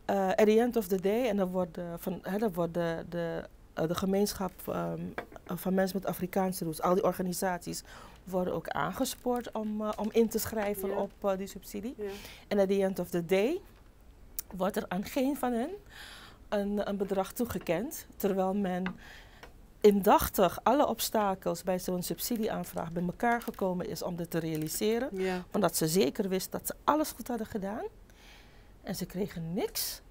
B: uh, at the end of the day, en dan wordt, van, hè, dan wordt de, de, de gemeenschap um, van mensen met Afrikaanse roots, al die organisaties, worden ook aangespoord om, uh, om in te schrijven op uh, die subsidie. En at the end of the day wordt er aan geen van hen een, een bedrag toegekend, terwijl men indachtig alle obstakels bij zo'n subsidieaanvraag bij elkaar gekomen is om dit te realiseren. Omdat ze zeker wist dat ze alles goed hadden gedaan. En ze kregen niks.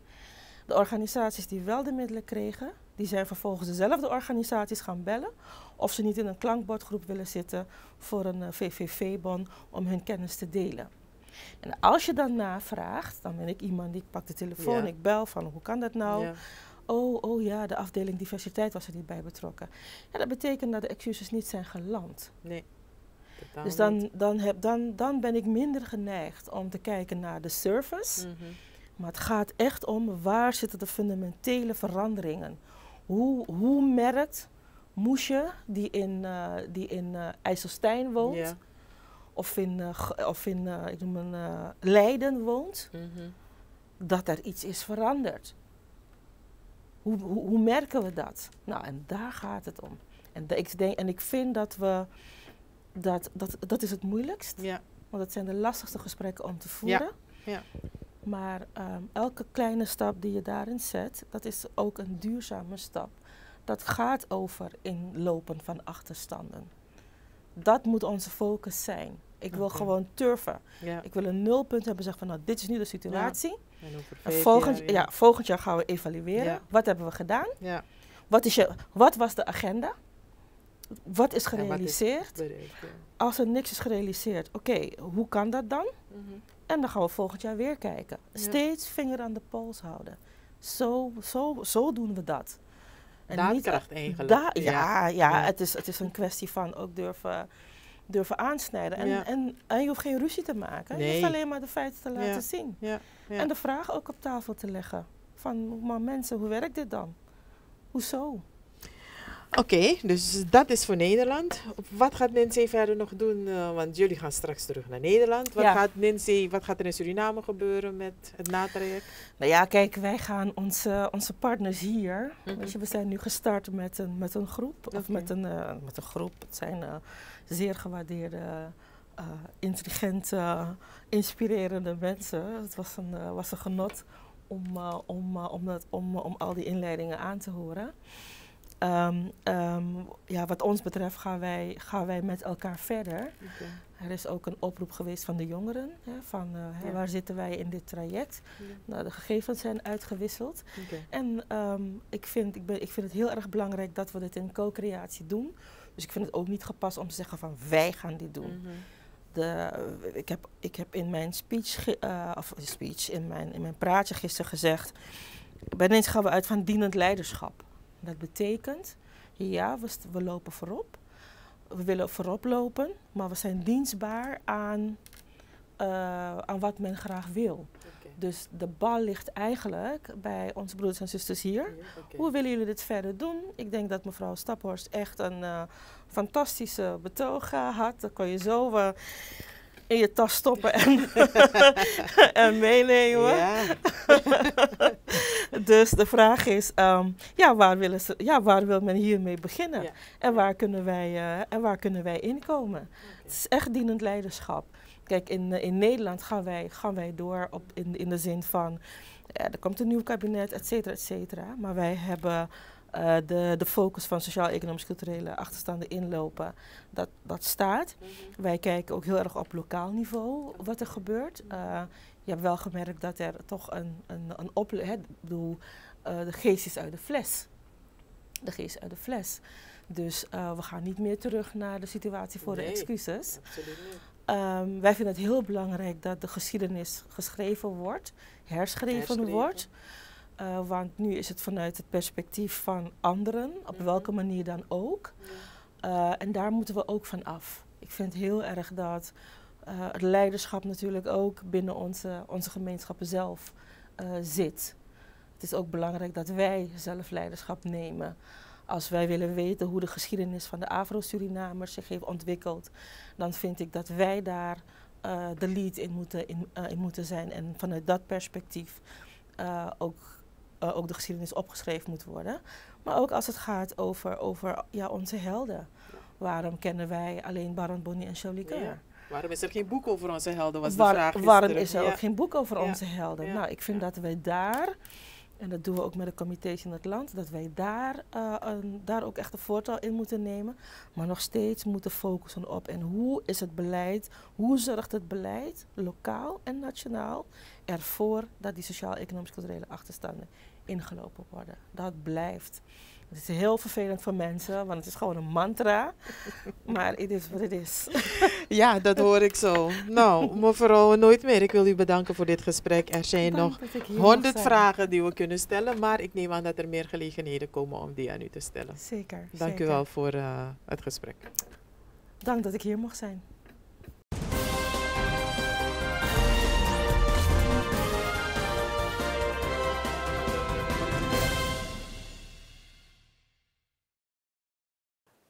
B: De organisaties die wel de middelen kregen, die zijn vervolgens dezelfde organisaties gaan bellen of ze niet in een klankbordgroep willen zitten voor een uh, VVV-bon om hun kennis te delen. En als je dan navraagt, dan ben ik iemand die ik pak de telefoon, ja. ik bel van hoe kan dat nou? Ja. Oh, oh ja, de afdeling diversiteit was er niet bij betrokken. Ja, dat betekent dat de excuses niet zijn geland. Nee. Dus dan, dan, heb, dan, dan ben ik minder geneigd om te kijken naar de service. Mm -hmm. Maar het gaat echt om waar zitten de fundamentele veranderingen. Hoe, hoe merkt Moesje, die in, uh, die in uh, IJsselstein woont, yeah. of in, uh, of in ik noem een, Leiden woont, mm -hmm. dat er iets is veranderd. Hoe, hoe, hoe, merken we dat? Nou, en daar gaat het om. En, de, ik, denk, en ik vind dat we, dat, dat, dat is het moeilijkst. Yeah. Want het zijn de lastigste gesprekken om te voeren. Ja. Ja. Maar um, elke kleine stap die je daarin zet, dat is ook een duurzame stap dat gaat over inlopen van achterstanden. Dat moet onze focus zijn. Ik wil okay. gewoon turven. Ja. Ik wil een nulpunt hebben, zeggen van nou, dit is nu de situatie. Ja. En, en volgend, jaar, ja. volgend jaar gaan we evalueren. Wat hebben we gedaan? Wat, is je, wat was de agenda? Wat is gerealiseerd? Wat is Als er niks is gerealiseerd, oké, okay, hoe kan dat dan? Mm -hmm. En dan gaan we volgend jaar weer kijken. Steeds vinger aan de pols houden. Zo, zo, zo doen we dat.
A: En Daadkracht niet, eigenlijk. Da
B: ja, ja, ja, Het, is, het is een kwestie van ook durven, durven aansnijden. En, ja. en, en, je hoeft geen ruzie te maken. Nee. Je hoeft alleen maar de feiten te laten zien. En de vraag ook op tafel te leggen. Van, maar mensen, hoe werkt dit dan? Hoezo?
A: Oké, okay, dus dat is voor Nederland. Wat gaat Nancy verder nog doen? Uh, want jullie gaan straks terug naar Nederland. Wat, ja. gaat Nancy, wat gaat er in Suriname gebeuren met het natraject?
B: Nou ja, kijk, wij gaan onze, onze partners hier. Mm -hmm. je, we zijn nu gestart met een, met een groep. Okay. Of met een, uh, met een groep. Het zijn uh, zeer gewaardeerde, intelligente, inspirerende mensen. Het was een, was een genot om, om, om, dat, om, om al die inleidingen aan te horen. Um, um, ja, wat ons betreft gaan wij, gaan wij met elkaar verder. Okay. Er is ook een oproep geweest van de jongeren. Hè, van uh, ja. waar zitten wij in dit traject? Ja. Nou, de gegevens zijn uitgewisseld. Okay. En um, ik, vind, ik, ben, ik vind het heel erg belangrijk dat we dit in co-creatie doen. Dus ik vind het ook niet gepast om te zeggen van wij gaan dit doen. Mm -hmm. De, ik, heb, ik heb in mijn speech, uh, of speech, in mijn, in mijn praatje gisteren gezegd. Bij ineens gaan we uit van dienend leiderschap. Dat betekent, ja, we, we lopen voorop. We willen voorop lopen, maar we zijn dienstbaar aan, uh, aan wat men graag wil. Okay. Dus de bal ligt eigenlijk bij onze broeders en zusters hier. Okay. Hoe willen jullie dit verder doen? Ik denk dat mevrouw Staphorst echt een uh, fantastische betoog had. Dat kon je zo uh, in je tas stoppen en, *laughs* en meenemen. Ja. *laughs* dus de vraag is, um, ja, waar, willen ze, ja, waar wil men hiermee beginnen? Ja. En, waar kunnen wij, uh, en waar kunnen wij inkomen? Okay. Het is echt dienend leiderschap. Kijk, in, uh, in Nederland gaan wij, gaan wij door op, in, in de zin van, ja, er komt een nieuw kabinet, et cetera, et cetera. Maar wij hebben uh, de, de focus van sociaal-economisch-culturele achterstanden inlopen, dat, dat staat. Mm -hmm. Wij kijken ook heel erg op lokaal niveau wat er gebeurt. Uh, je hebt wel gemerkt dat er toch een, een, een op... Hè, bedoel, uh, de geest is uit de fles. de geest uit de fles. Dus we gaan niet meer terug naar de situatie voor de excuses. Absoluut niet. Um, wij vinden het heel belangrijk dat de geschiedenis geschreven wordt, herschreven, wordt. Uh, want nu is het vanuit het perspectief van anderen, op mhm. welke manier dan ook. En daar moeten we ook van af. Ik vind heel erg dat het leiderschap natuurlijk ook binnen onze, onze gemeenschappen zelf zit. Het is ook belangrijk dat wij zelf leiderschap nemen. Als wij willen weten hoe de geschiedenis van de Afro-Surinamers zich heeft ontwikkeld, dan vind ik dat wij daar uh, de lead in moeten, in, moeten zijn. En vanuit dat perspectief ook, ook de geschiedenis opgeschreven moet worden. Maar ook als het gaat over, over ja, onze helden. Waarom kennen wij alleen Baron Bonnie en ja.
A: Waarom is er geen boek over onze helden, was Waar, de vraag
B: Waarom is er ook geen boek over onze helden? Nou, ik vind dat wij daar en dat doen we ook met de comité's in het land, dat wij daar, uh, een, daar ook echt een voortouw in moeten nemen. Maar nog steeds moeten focussen op en hoe is het beleid, hoe zorgt het beleid, lokaal en nationaal, ervoor dat die sociaal-economisch-culturele achterstanden ingelopen worden. Dat blijft. Het is heel vervelend voor mensen, want het is gewoon een mantra. maar het is wat het is. *laughs*
A: ja, dat hoor ik zo. Nou, mevrouw Nooit meer, ik wil u bedanken voor dit gesprek. Er zijn nog honderd vragen die we kunnen stellen, maar ik neem aan dat er meer gelegenheden komen om die aan u te stellen.
B: Zeker.
A: Dank
B: u
A: wel voor uh, het gesprek.
B: Dank dat ik hier mocht zijn.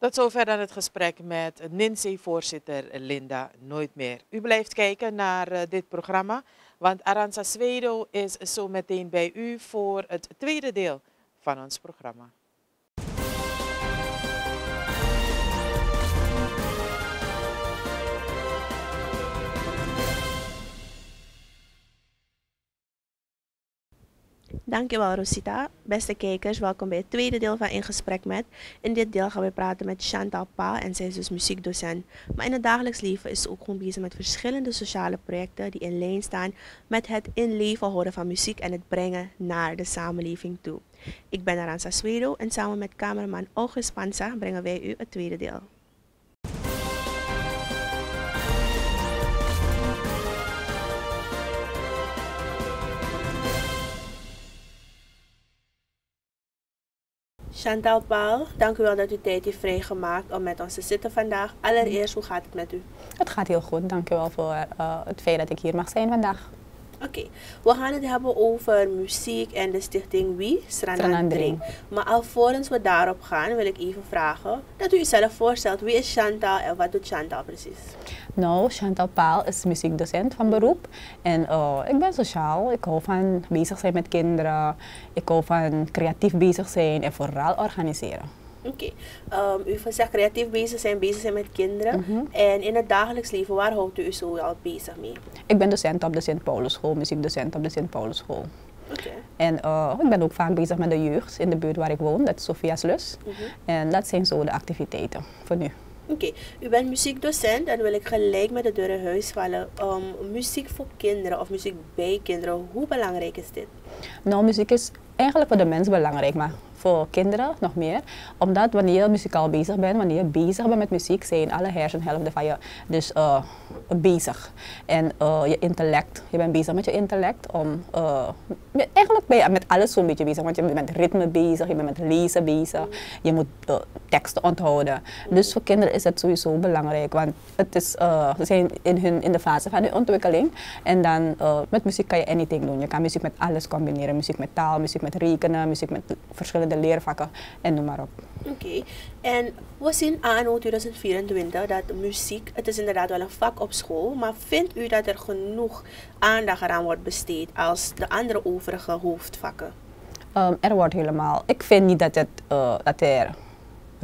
A: Tot zover dan het gesprek met NINSE-voorzitter Linda Nooit meer. U blijft kijken naar uh, dit programma, want Aranza Svedo is zo meteen bij u voor het tweede deel van ons programma.
C: Dankjewel Rosita. Beste kijkers, welkom bij het tweede deel van In Gesprek Met. In dit deel gaan we praten met Chantal Paal en zij is dus muziekdocent. Maar in het dagelijks leven is ze ook gewoon bezig met verschillende sociale projecten die in lijn staan met het in leven horen van muziek en het brengen naar de samenleving toe. Ik ben Aranza Swedo en samen met cameraman August Panza brengen wij u het tweede deel. Chantal Paul, dank u wel dat u tijd heeft vrijgemaakt om met ons te zitten vandaag. Allereerst, hoe gaat het met u?
D: Het gaat heel goed. Dank u wel voor uh, het feit dat ik hier mag zijn vandaag.
C: Oké, we gaan het hebben over muziek en de stichting Wie? Stranandring. Maar alvorens we daarop gaan, wil ik even vragen dat u uzelf voorstelt. Wie is Chantal en wat doet Chantal precies?
D: Nou, Chantal Paal is muziekdocent van beroep. En uh, ik ben sociaal. Ik hou van bezig zijn met kinderen. Ik hou van creatief bezig zijn en vooral organiseren.
C: Oké. Okay. Um, u zegt creatief bezig zijn, bezig zijn met kinderen. Mhm. En in het dagelijks leven, waar houdt u zo al bezig mee?
D: Ik ben docent op de Sint Paulus School, muziekdocent op de Sint Paulus School. Okay. En uh, ik ben ook vaak bezig met de jeugd in de buurt waar ik woon, dat is Sofia's Lus. Mm En dat zijn zo de activiteiten voor nu.
C: Oké, u bent muziekdocent en wil ik gelijk met de deur in huis vallen. Um, muziek voor kinderen of muziek bij kinderen, hoe belangrijk is dit?
D: Nou, muziek is eigenlijk voor de mens belangrijk, maar voor kinderen nog meer. Omdat wanneer je muzikaal bezig bent, wanneer je bezig bent met muziek, zijn alle hersenhelften van je dus uh, bezig. En uh, je intellect, je bent bezig met je intellect om, uh, eigenlijk ben je met alles zo'n beetje bezig. Want je bent met ritme bezig, je bent met lezen bezig, je moet teksten onthouden. Dus voor kinderen is het sowieso belangrijk, want het is, ze zijn in, hun, in de fase van hun ontwikkeling. En dan met muziek kan je anything doen. Je kan muziek met alles combineren. Muziek met taal, muziek met rekenen, muziek met verschillende leervakken en noem maar op.
C: Oké, en we zien anno 2024 dat muziek, het is inderdaad wel een vak op school, maar vindt u dat er genoeg aandacht eraan wordt besteed als de andere overige hoofdvakken?
D: Um, er wordt helemaal, ik vind niet dat, het, uh, dat er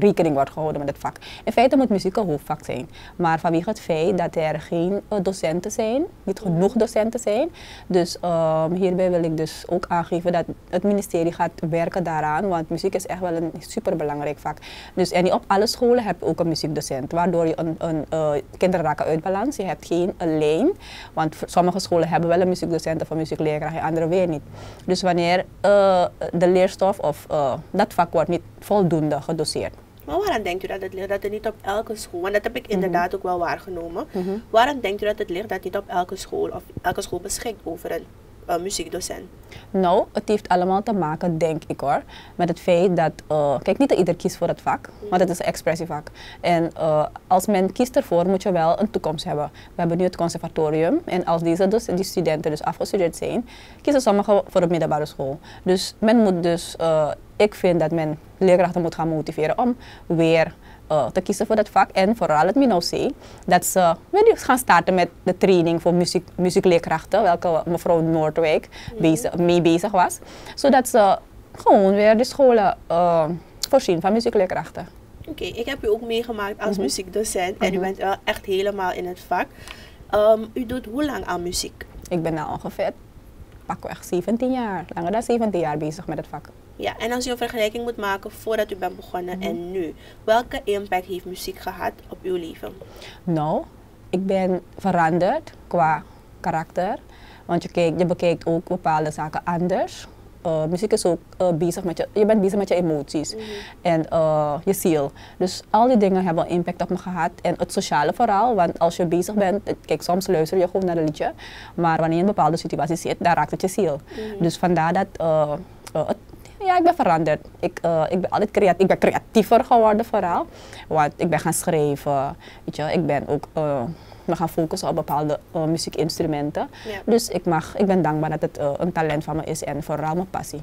D: rekening wordt gehouden met het vak. In feite moet muziek een hoofdvak zijn. Maar vanwege het feit dat er geen uh, docenten zijn, niet genoeg docenten zijn. Dus um, hierbij wil ik dus ook aangeven dat het ministerie gaat werken daaraan. Want muziek is echt wel een superbelangrijk vak. Dus en op alle scholen heb je ook een muziekdocent. Waardoor je een, een uh, kinderen raken uit balans. Je hebt geen lijn. Want sommige scholen hebben wel een muziekdocent of een muziekleerkracht andere weer niet. Dus wanneer uh, de leerstof of dat vak wordt niet voldoende gedoseerd.
C: Maar waarom denkt u dat het ligt dat het niet op elke school, want dat heb ik mhm. inderdaad mm -hmm. ook wel waargenomen. Mm -hmm. Waarom denkt u dat het ligt dat niet op elke school of elke school beschikt over een muziekdocent?
D: Nou, het heeft allemaal te maken, denk ik hoor, met het feit dat, uh, kijk, niet ieder kiest voor het vak, maar dat is een expressievak. En uh, als men kiest ervoor, moet je wel een toekomst hebben. We hebben nu het conservatorium en als deze dus, die studenten dus afgestudeerd zijn, kiezen sommigen voor de middelbare school. Dus men moet dus, uh, ik vind dat men leerkrachten moet gaan motiveren om weer uh, te kiezen voor dat vak. En vooral het Minocé, dat ze weer gaan starten met de training voor muziek, muziekleerkrachten, welke mevrouw Noordwijk bezig, mee bezig was. Zodat ze gewoon weer de scholen uh, voorzien van muziekleerkrachten.
C: Oké, okay, ik heb u ook meegemaakt als mm -hmm. muziekdocent en mm -hmm. u bent wel echt helemaal in het vak. Um, u doet hoe lang aan muziek?
D: Ik ben nou ongeveer pakweg 17 jaar, langer dan 17 jaar bezig met het vak.
C: Ja, en als u een vergelijking moet maken voordat u bent begonnen mm -hmm. en nu, welke impact heeft muziek gehad op uw leven?
D: Nou, ik ben veranderd qua karakter. Want je, kijkt, je bekijkt ook bepaalde zaken anders. Uh, muziek is ook uh, bezig met je, je bent bezig met je emoties mm -hmm. en uh, je ziel. Dus al die dingen hebben impact op me gehad. En het sociale vooral, want als je bezig bent, kijk, soms luister je gewoon naar een liedje, maar wanneer je in een bepaalde situatie zit, dan raakt het je ziel. Mm -hmm. Dus vandaar dat het ja, ik ben veranderd. Ik, uh, ik ben altijd creatief. Ik ben creatiever geworden vooral. Want ik ben gaan schrijven. Weet je, ik ben ook uh, me gaan focussen op bepaalde uh, muziekinstrumenten. Ja. Dus ik, mag, ik ben dankbaar dat het een talent van me is en vooral mijn passie.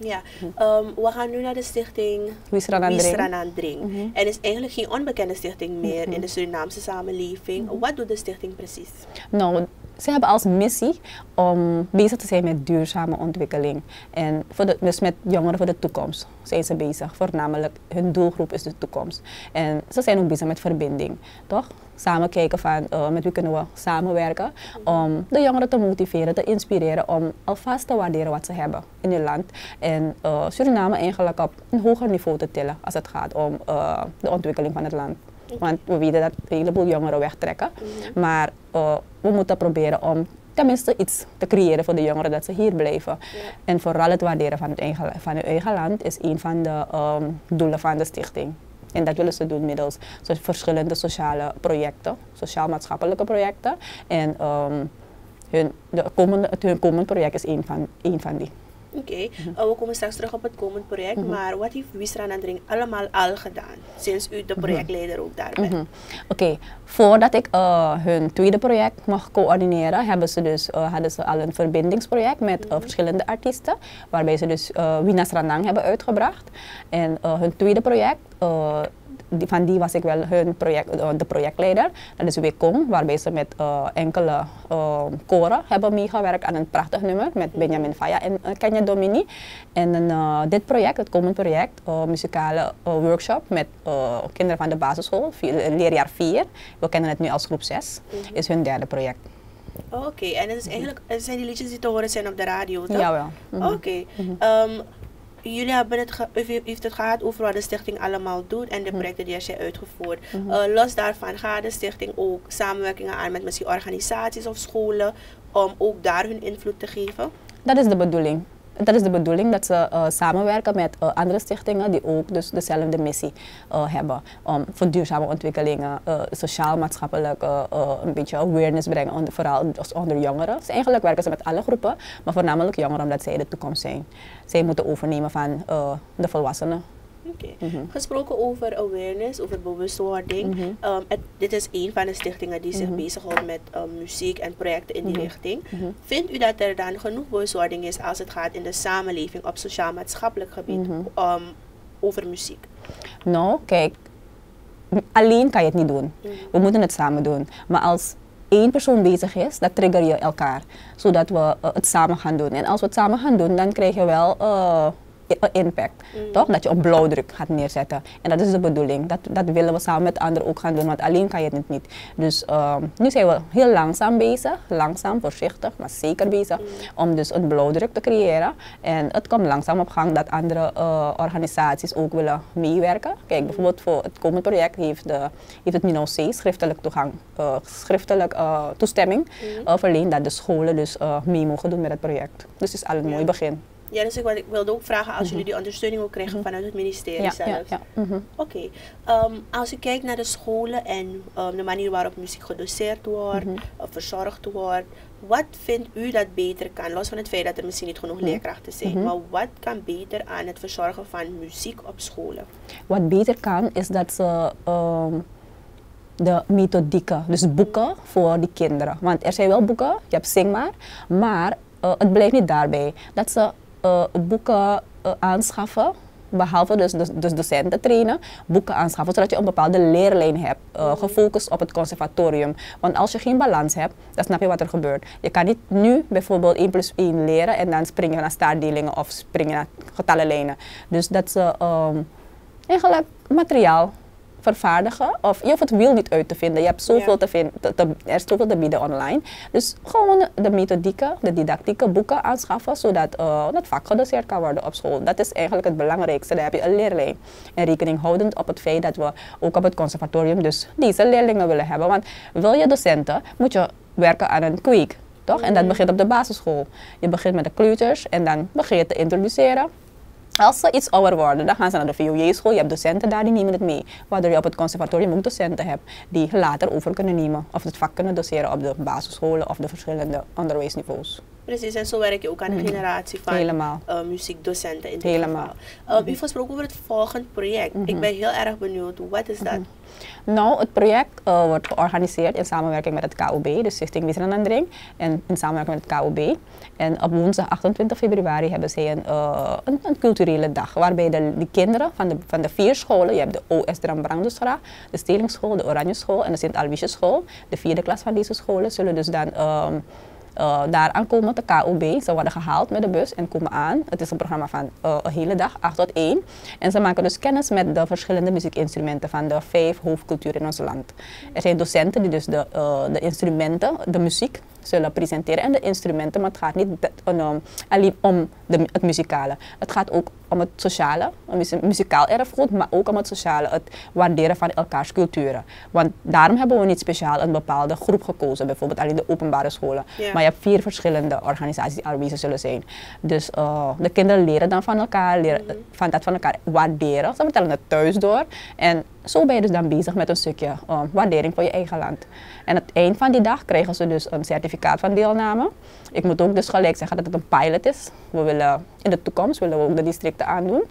C: Ja, um, we gaan nu naar de stichting Wisranandring. Mm -hmm. En is eigenlijk geen onbekende stichting meer mm -hmm. in de Surinaamse samenleving. Mm -hmm. Wat doet de stichting precies?
D: Nou, ze hebben als missie om bezig te zijn met duurzame ontwikkeling. En voor dus met jongeren voor de toekomst zijn ze bezig. Voornamelijk, hun doelgroep is de toekomst. En ze zijn ook bezig met verbinding, toch? Samen kijken van uh, met wie kunnen we samenwerken om de jongeren te motiveren, te inspireren om alvast te waarderen wat ze hebben in hun land. En uh, Suriname eigenlijk op een hoger niveau te tillen als het gaat om uh, de ontwikkeling van het land. Want we weten dat een heleboel jongeren wegtrekken. Mm. Maar uh, we moeten proberen om tenminste iets te creëren voor de jongeren dat ze hier blijven. Ja. En vooral het waarderen van, het eigen, van hun eigen land is een van de um, doelen van de stichting. En dat willen ze doen middels verschillende sociale projecten, sociaal-maatschappelijke projecten. En um, hun, de komende, het hun komend project is een van, een van die.
C: Oké, okay. uh, we komen straks terug op het komend project, mm -hmm. maar wat heeft Wisran en Drink allemaal al gedaan sinds u de projectleider ook daar bent? Mm -hmm.
D: Oké, okay. voordat ik uh, hun tweede project mag coördineren, hebben ze dus, uh, hadden ze al een verbindingsproject met verschillende artiesten, waarbij ze dus Winas Ranang hebben uitgebracht. En hun tweede project die, van die was ik wel hun project, uh, de projectleider. Dat is Wekong, waarbij ze met uh, enkele uh, koren hebben meegewerkt aan een prachtig nummer met Benjamin Faya en Kenya Domini. En dit project, het komend project, muzikale workshop met kinderen van de basisschool, vier, leerjaar 4. We kennen het nu als groep 6, mm -hmm. is hun derde project.
C: Oké, okay. en het is eigenlijk, het zijn die liedjes die te horen zijn op de radio, toch?
D: Jawel.
C: Mm -hmm. Oké. Okay. -hmm. um, jullie hebben het, heeft het gehad over wat de stichting allemaal doet en de projecten die jij uitgevoerd. Mm -hmm. uh, los daarvan gaat de stichting ook samenwerkingen aan met misschien organisaties of scholen om ook daar hun invloed te geven?
D: Dat is de bedoeling. Dat is de bedoeling dat ze uh, samenwerken met uh, andere stichtingen die ook dus dezelfde missie uh, hebben. Om voor duurzame ontwikkelingen, sociaal-maatschappelijk een beetje awareness brengen, vooral onder jongeren. Dus eigenlijk werken ze met alle groepen, maar voornamelijk jongeren omdat zij de toekomst zijn. Zij moeten overnemen van de volwassenen.
C: Okay. Mm -hmm. Gesproken over awareness, over bewustwording. Mm -hmm. um, het, dit is een van de stichtingen die zich mm -hmm. bezighoudt met um, muziek en projecten in die richting. Vindt u dat er dan genoeg bewustwording is als het gaat in de samenleving op sociaal-maatschappelijk gebied um, over muziek?
D: Nou, kijk, alleen kan je het niet doen. We moeten het samen doen. Maar als één persoon bezig is, dan trigger je elkaar. Zodat we uh, het samen gaan doen. En als we het samen gaan doen, dan krijg je wel... Uh, een impact. Toch? Dat je een blauwdruk gaat neerzetten. En dat is de bedoeling. Dat, dat willen we samen met anderen ook gaan doen, want alleen kan je het niet. Dus ehm, nu zijn we heel langzaam bezig. Langzaam, voorzichtig, maar zeker bezig. Om dus een blauwdruk te creëren. En het komt langzaam op gang dat andere uh, organisaties ook willen meewerken. Kijk, bijvoorbeeld voor het komende project heeft, de, heeft het MINOC schriftelijk, toegang, uh, schriftelijk uh, toestemming mm. verleend dat de scholen dus mee mogen doen met het project. Dus het is al een mooi begin.
C: Ja, dus ik, wilde ook vragen als jullie die ondersteuning ook krijgen vanuit het ministerie
D: ja,
C: zelf.
D: Ja, ja.
C: Oké. Okay. Um, als u kijkt naar de scholen en um, de manier waarop muziek gedoseerd wordt, of verzorgd wordt, wat vindt u dat beter kan? Los van het feit dat er misschien niet genoeg leerkrachten zijn, maar wat kan beter aan het verzorgen van muziek op scholen?
D: Wat beter kan is dat ze um, de methodieken, dus boeken voor die kinderen. Want er zijn wel boeken, je hebt Zingmaar, maar uh, het blijft niet daarbij. Dat ze uh, boeken uh, aanschaffen, behalve dus, dus, dus docenten trainen, boeken aanschaffen, zodat je een bepaalde leerlijn hebt, uh, gefocust op het conservatorium. Want als je geen balans hebt, dan snap je wat er gebeurt. Je kan niet nu bijvoorbeeld 1 plus 1 leren en dan springen naar staartdelingen of springen naar getallenlijnen. Dus dat ze um, eigenlijk materiaal vervaardigen. Of je hoeft het wiel niet uit te vinden. Je hebt zoveel te vinden, er is zoveel te bieden online. Dus gewoon de methodieken, de didactieke boeken aanschaffen, zodat uh, het vak gedoseerd kan worden op school. Dat is eigenlijk het belangrijkste. Dan heb je een leerlijn. En rekening houdend op het feit dat we ook op het conservatorium dus deze leerlingen willen hebben. Want wil je docenten, moet je werken aan een kweek. Toch? En dat mhm. begint op de basisschool. Je begint met de kleuters en dan begin je te introduceren. Als ze iets ouder worden, dan gaan ze naar de VOJ-school. Je hebt docenten daar, die nemen het mee. Waardoor je op het conservatorium ook docenten hebt die later over kunnen nemen. Of het vak kunnen doseren op de basisscholen of de verschillende onderwijsniveaus.
C: Precies, en zo werk je ook aan een mm. generatie van
D: Helemaal.
C: Uh, muziekdocenten in dit
D: Helemaal.
C: geval. Uh, u gesproken over het volgende project. Ik mhm. ben heel erg benieuwd, wat is dat? Mhm.
D: Nou, het project uh, wordt georganiseerd in samenwerking met het KOB, de Stichting Wisselenandering, en in samenwerking met het KOB. En op woensdag 28 februari hebben zij een, uh, een, een, culturele dag, waarbij de, de kinderen van de, van de vier scholen, je hebt de OS Drambrandusra, de Stelingsschool, de Oranje School en de Sint-Aloysius School, de vierde klas van deze scholen, zullen dus dan... Um, uh, daar aankomen, de KOB. Ze worden gehaald met de bus en komen aan. Het is een programma van uh, een hele dag, 8 tot 1. En ze maken dus kennis met de verschillende muziekinstrumenten van de vijf hoofdculturen in ons land. Er zijn docenten die dus de, uh, de instrumenten, de muziek, zullen presenteren en de instrumenten. Maar het gaat niet alleen om de, het muzikale. Het gaat ook om het sociale, een muzikaal erfgoed, maar ook om het sociale, het waarderen van elkaars culturen. Want daarom hebben we niet speciaal een bepaalde groep gekozen, bijvoorbeeld alleen de openbare scholen. Maar je hebt vier verschillende organisaties die aanwezig zullen zijn. Dus uh, de kinderen leren dan van elkaar, leren mhm. van dat van elkaar waarderen. Ze vertellen het thuis door. En zo ben je dus dan bezig met een stukje uh, waardering voor je eigen land. En aan het eind van die dag krijgen ze dus een certificaat van deelname. Ik moet ook dus gelijk zeggen dat het een pilot is. We willen in de toekomst willen we ook de districten aandoen.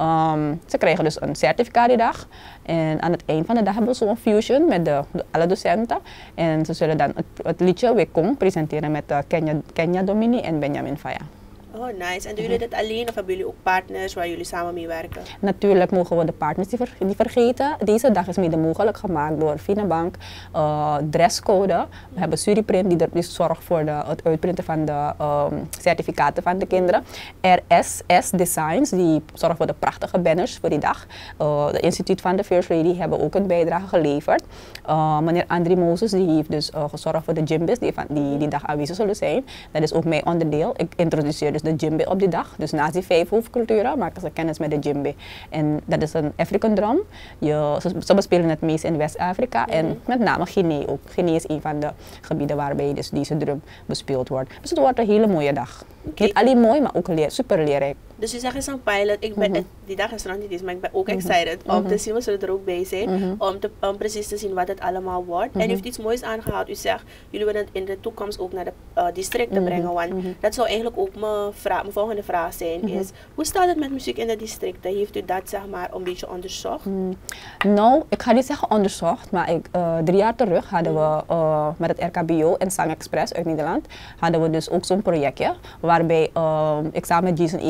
D: Um, ze krijgen dus een certificaat die dag. En aan het eind van de dag hebben we zo'n fusion met de, alle docenten. En ze zullen dan het, het liedje Wekong presenteren met Kenya, Kenya Domini en Benjamin Faya.
C: Oh, nice. En doen jullie dit alleen of hebben jullie ook partners waar jullie samen mee werken?
D: Natuurlijk mogen we de partners niet, vergeten. Deze dag is mede mogelijk gemaakt door Finabank, uh, Dresscode. We hebben Suriprint die, er, die zorgt voor de, het uitprinten van de um, certificaten van de kinderen. RSS Designs die zorgt voor de prachtige banners voor die dag. Uh, de instituut van de First Lady hebben ook een bijdrage geleverd. Uh, meneer André Moses die heeft dus gezorgd voor de gymbis die, van, die die dag aanwezig zullen zijn. Dat is ook mijn onderdeel. Ik introduceer dus de djembe op die dag. Dus naast die vijf hoofdculturen maken ze kennis met de djembe. En dat is een African drum. Je, ze, ze bespelen het meest in West-Afrika en mhm. met name Guinea ook. Guinea is een van de gebieden waarbij dus deze drum bespeeld wordt. Dus het wordt een hele mooie dag. Niet alleen mooi, maar ook leer, super leerrijk.
C: Dus je zegt is een pilot. Ik ben, mm die dag is er nog niet eens, maar ik ben ook mhm. excited om te mhm. zien, we zullen er ook bij zijn, mhm. om, te, om precies te zien wat het allemaal wordt. En u heeft iets moois aangehaald. U zegt, jullie willen het in de toekomst ook naar de uh, districten brengen. Want dat zou eigenlijk ook mijn, vraag, mijn volgende vraag zijn. Is, hoe staat het met muziek in de districten? Heeft u dat zeg maar een beetje onderzocht?
D: Nou, ik ga niet zeggen onderzocht, maar ik, uh, drie jaar terug hadden we uh, met het RKBO en Sang Express uit Nederland, hadden we dus ook zo'n projectje waarbij ik samen met Jason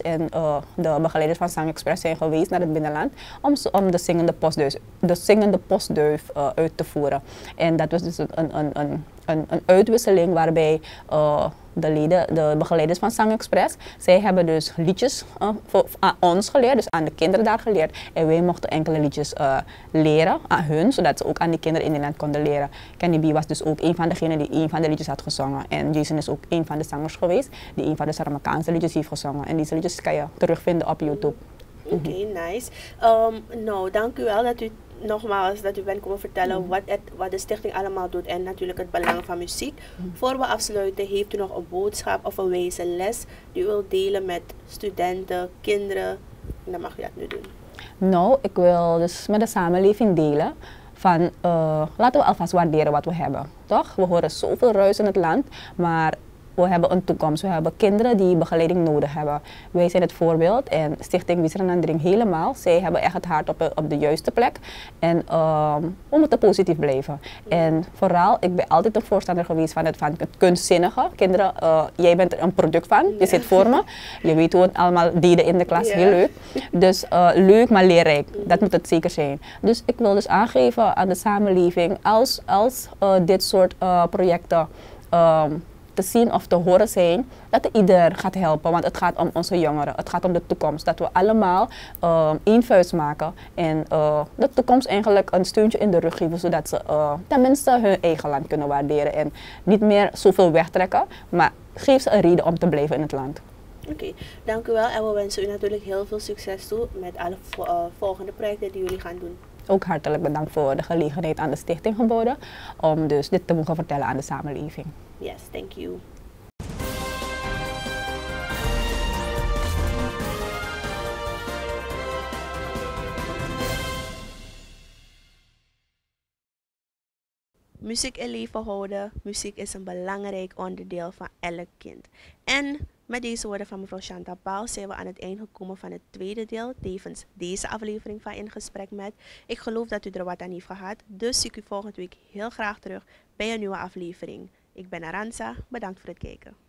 D: En uh, de begeleiders van Sang Express zijn geweest naar het binnenland om, om de zingende postduif, de zingende postduif uh, uit te voeren. En dat was dus een, een, een, een, een uitwisseling waarbij uh, de leden, de begeleiders van Sang Express, zij hebben dus liedjes uh, aan ons geleerd, dus aan de kinderen daar geleerd. En wij mochten enkele liedjes uh, leren aan hun, zodat ze ook aan die kinderen in Nederland konden leren. Kenny B was dus ook een van degenen die een van de liedjes had gezongen. En Jason is ook een van de zangers geweest die een van de Saramakaanse liedjes heeft gezongen. En deze liedjes kan je terugvinden op YouTube.
C: Oké, nice. Um, nou, dank u wel dat u nogmaals dat u bent komen vertellen mm. wat, het, wat de stichting allemaal doet en natuurlijk het belang van muziek. Mm. Voor we afsluiten, heeft u nog een boodschap of een wijze les die u wilt delen met studenten, kinderen? dan mag u dat nu doen.
D: Nou, ik wil dus met de samenleving delen van uh, laten we alvast waarderen wat we hebben. Toch? We horen zoveel ruis in het land, maar we hebben een toekomst. We hebben kinderen die begeleiding nodig hebben. Wij zijn het voorbeeld en Stichting Wisserenandering helemaal. Zij hebben echt het hart op, op de juiste plek. En uh, we moeten positief blijven. En vooral, ik ben altijd een voorstander geweest van het, van het kunstzinnige. Kinderen, uh, jij bent een product van. Je zit voor me. Je weet hoe het allemaal deden in de klas. Heel leuk. Dus uh, leuk, maar leerrijk. Dat moet het zeker zijn. Dus ik wil dus aangeven aan de samenleving als, als uh, dit soort projecten um, te zien of te horen zijn, dat ieder gaat helpen. Want het gaat om onze jongeren, het gaat om de toekomst. Dat we allemaal uh, één vuist maken en uh, de toekomst eigenlijk een steuntje in de rug geven, zodat ze uh, tenminste hun eigen land kunnen waarderen en niet meer zoveel wegtrekken, maar geef ze een reden om te blijven in het land.
C: Oké, okay, dank u wel en we wensen u natuurlijk heel veel succes toe met alle volgende projecten die jullie gaan doen.
D: Ook hartelijk bedankt voor de gelegenheid aan de stichting geboden om dus dit te mogen vertellen aan de samenleving.
C: Yes, thank you. Muziek in leven houden. Muziek is een belangrijk onderdeel van elk kind. En met deze woorden van mevrouw Chantal Paul zijn we aan het eind gekomen van het tweede deel, tevens deze aflevering van In Gesprek met. Ik geloof dat u er wat aan heeft gehad, dus zie ik u volgende week heel graag terug bij een nieuwe aflevering. Ik ben Aranza, bedankt voor het kijken.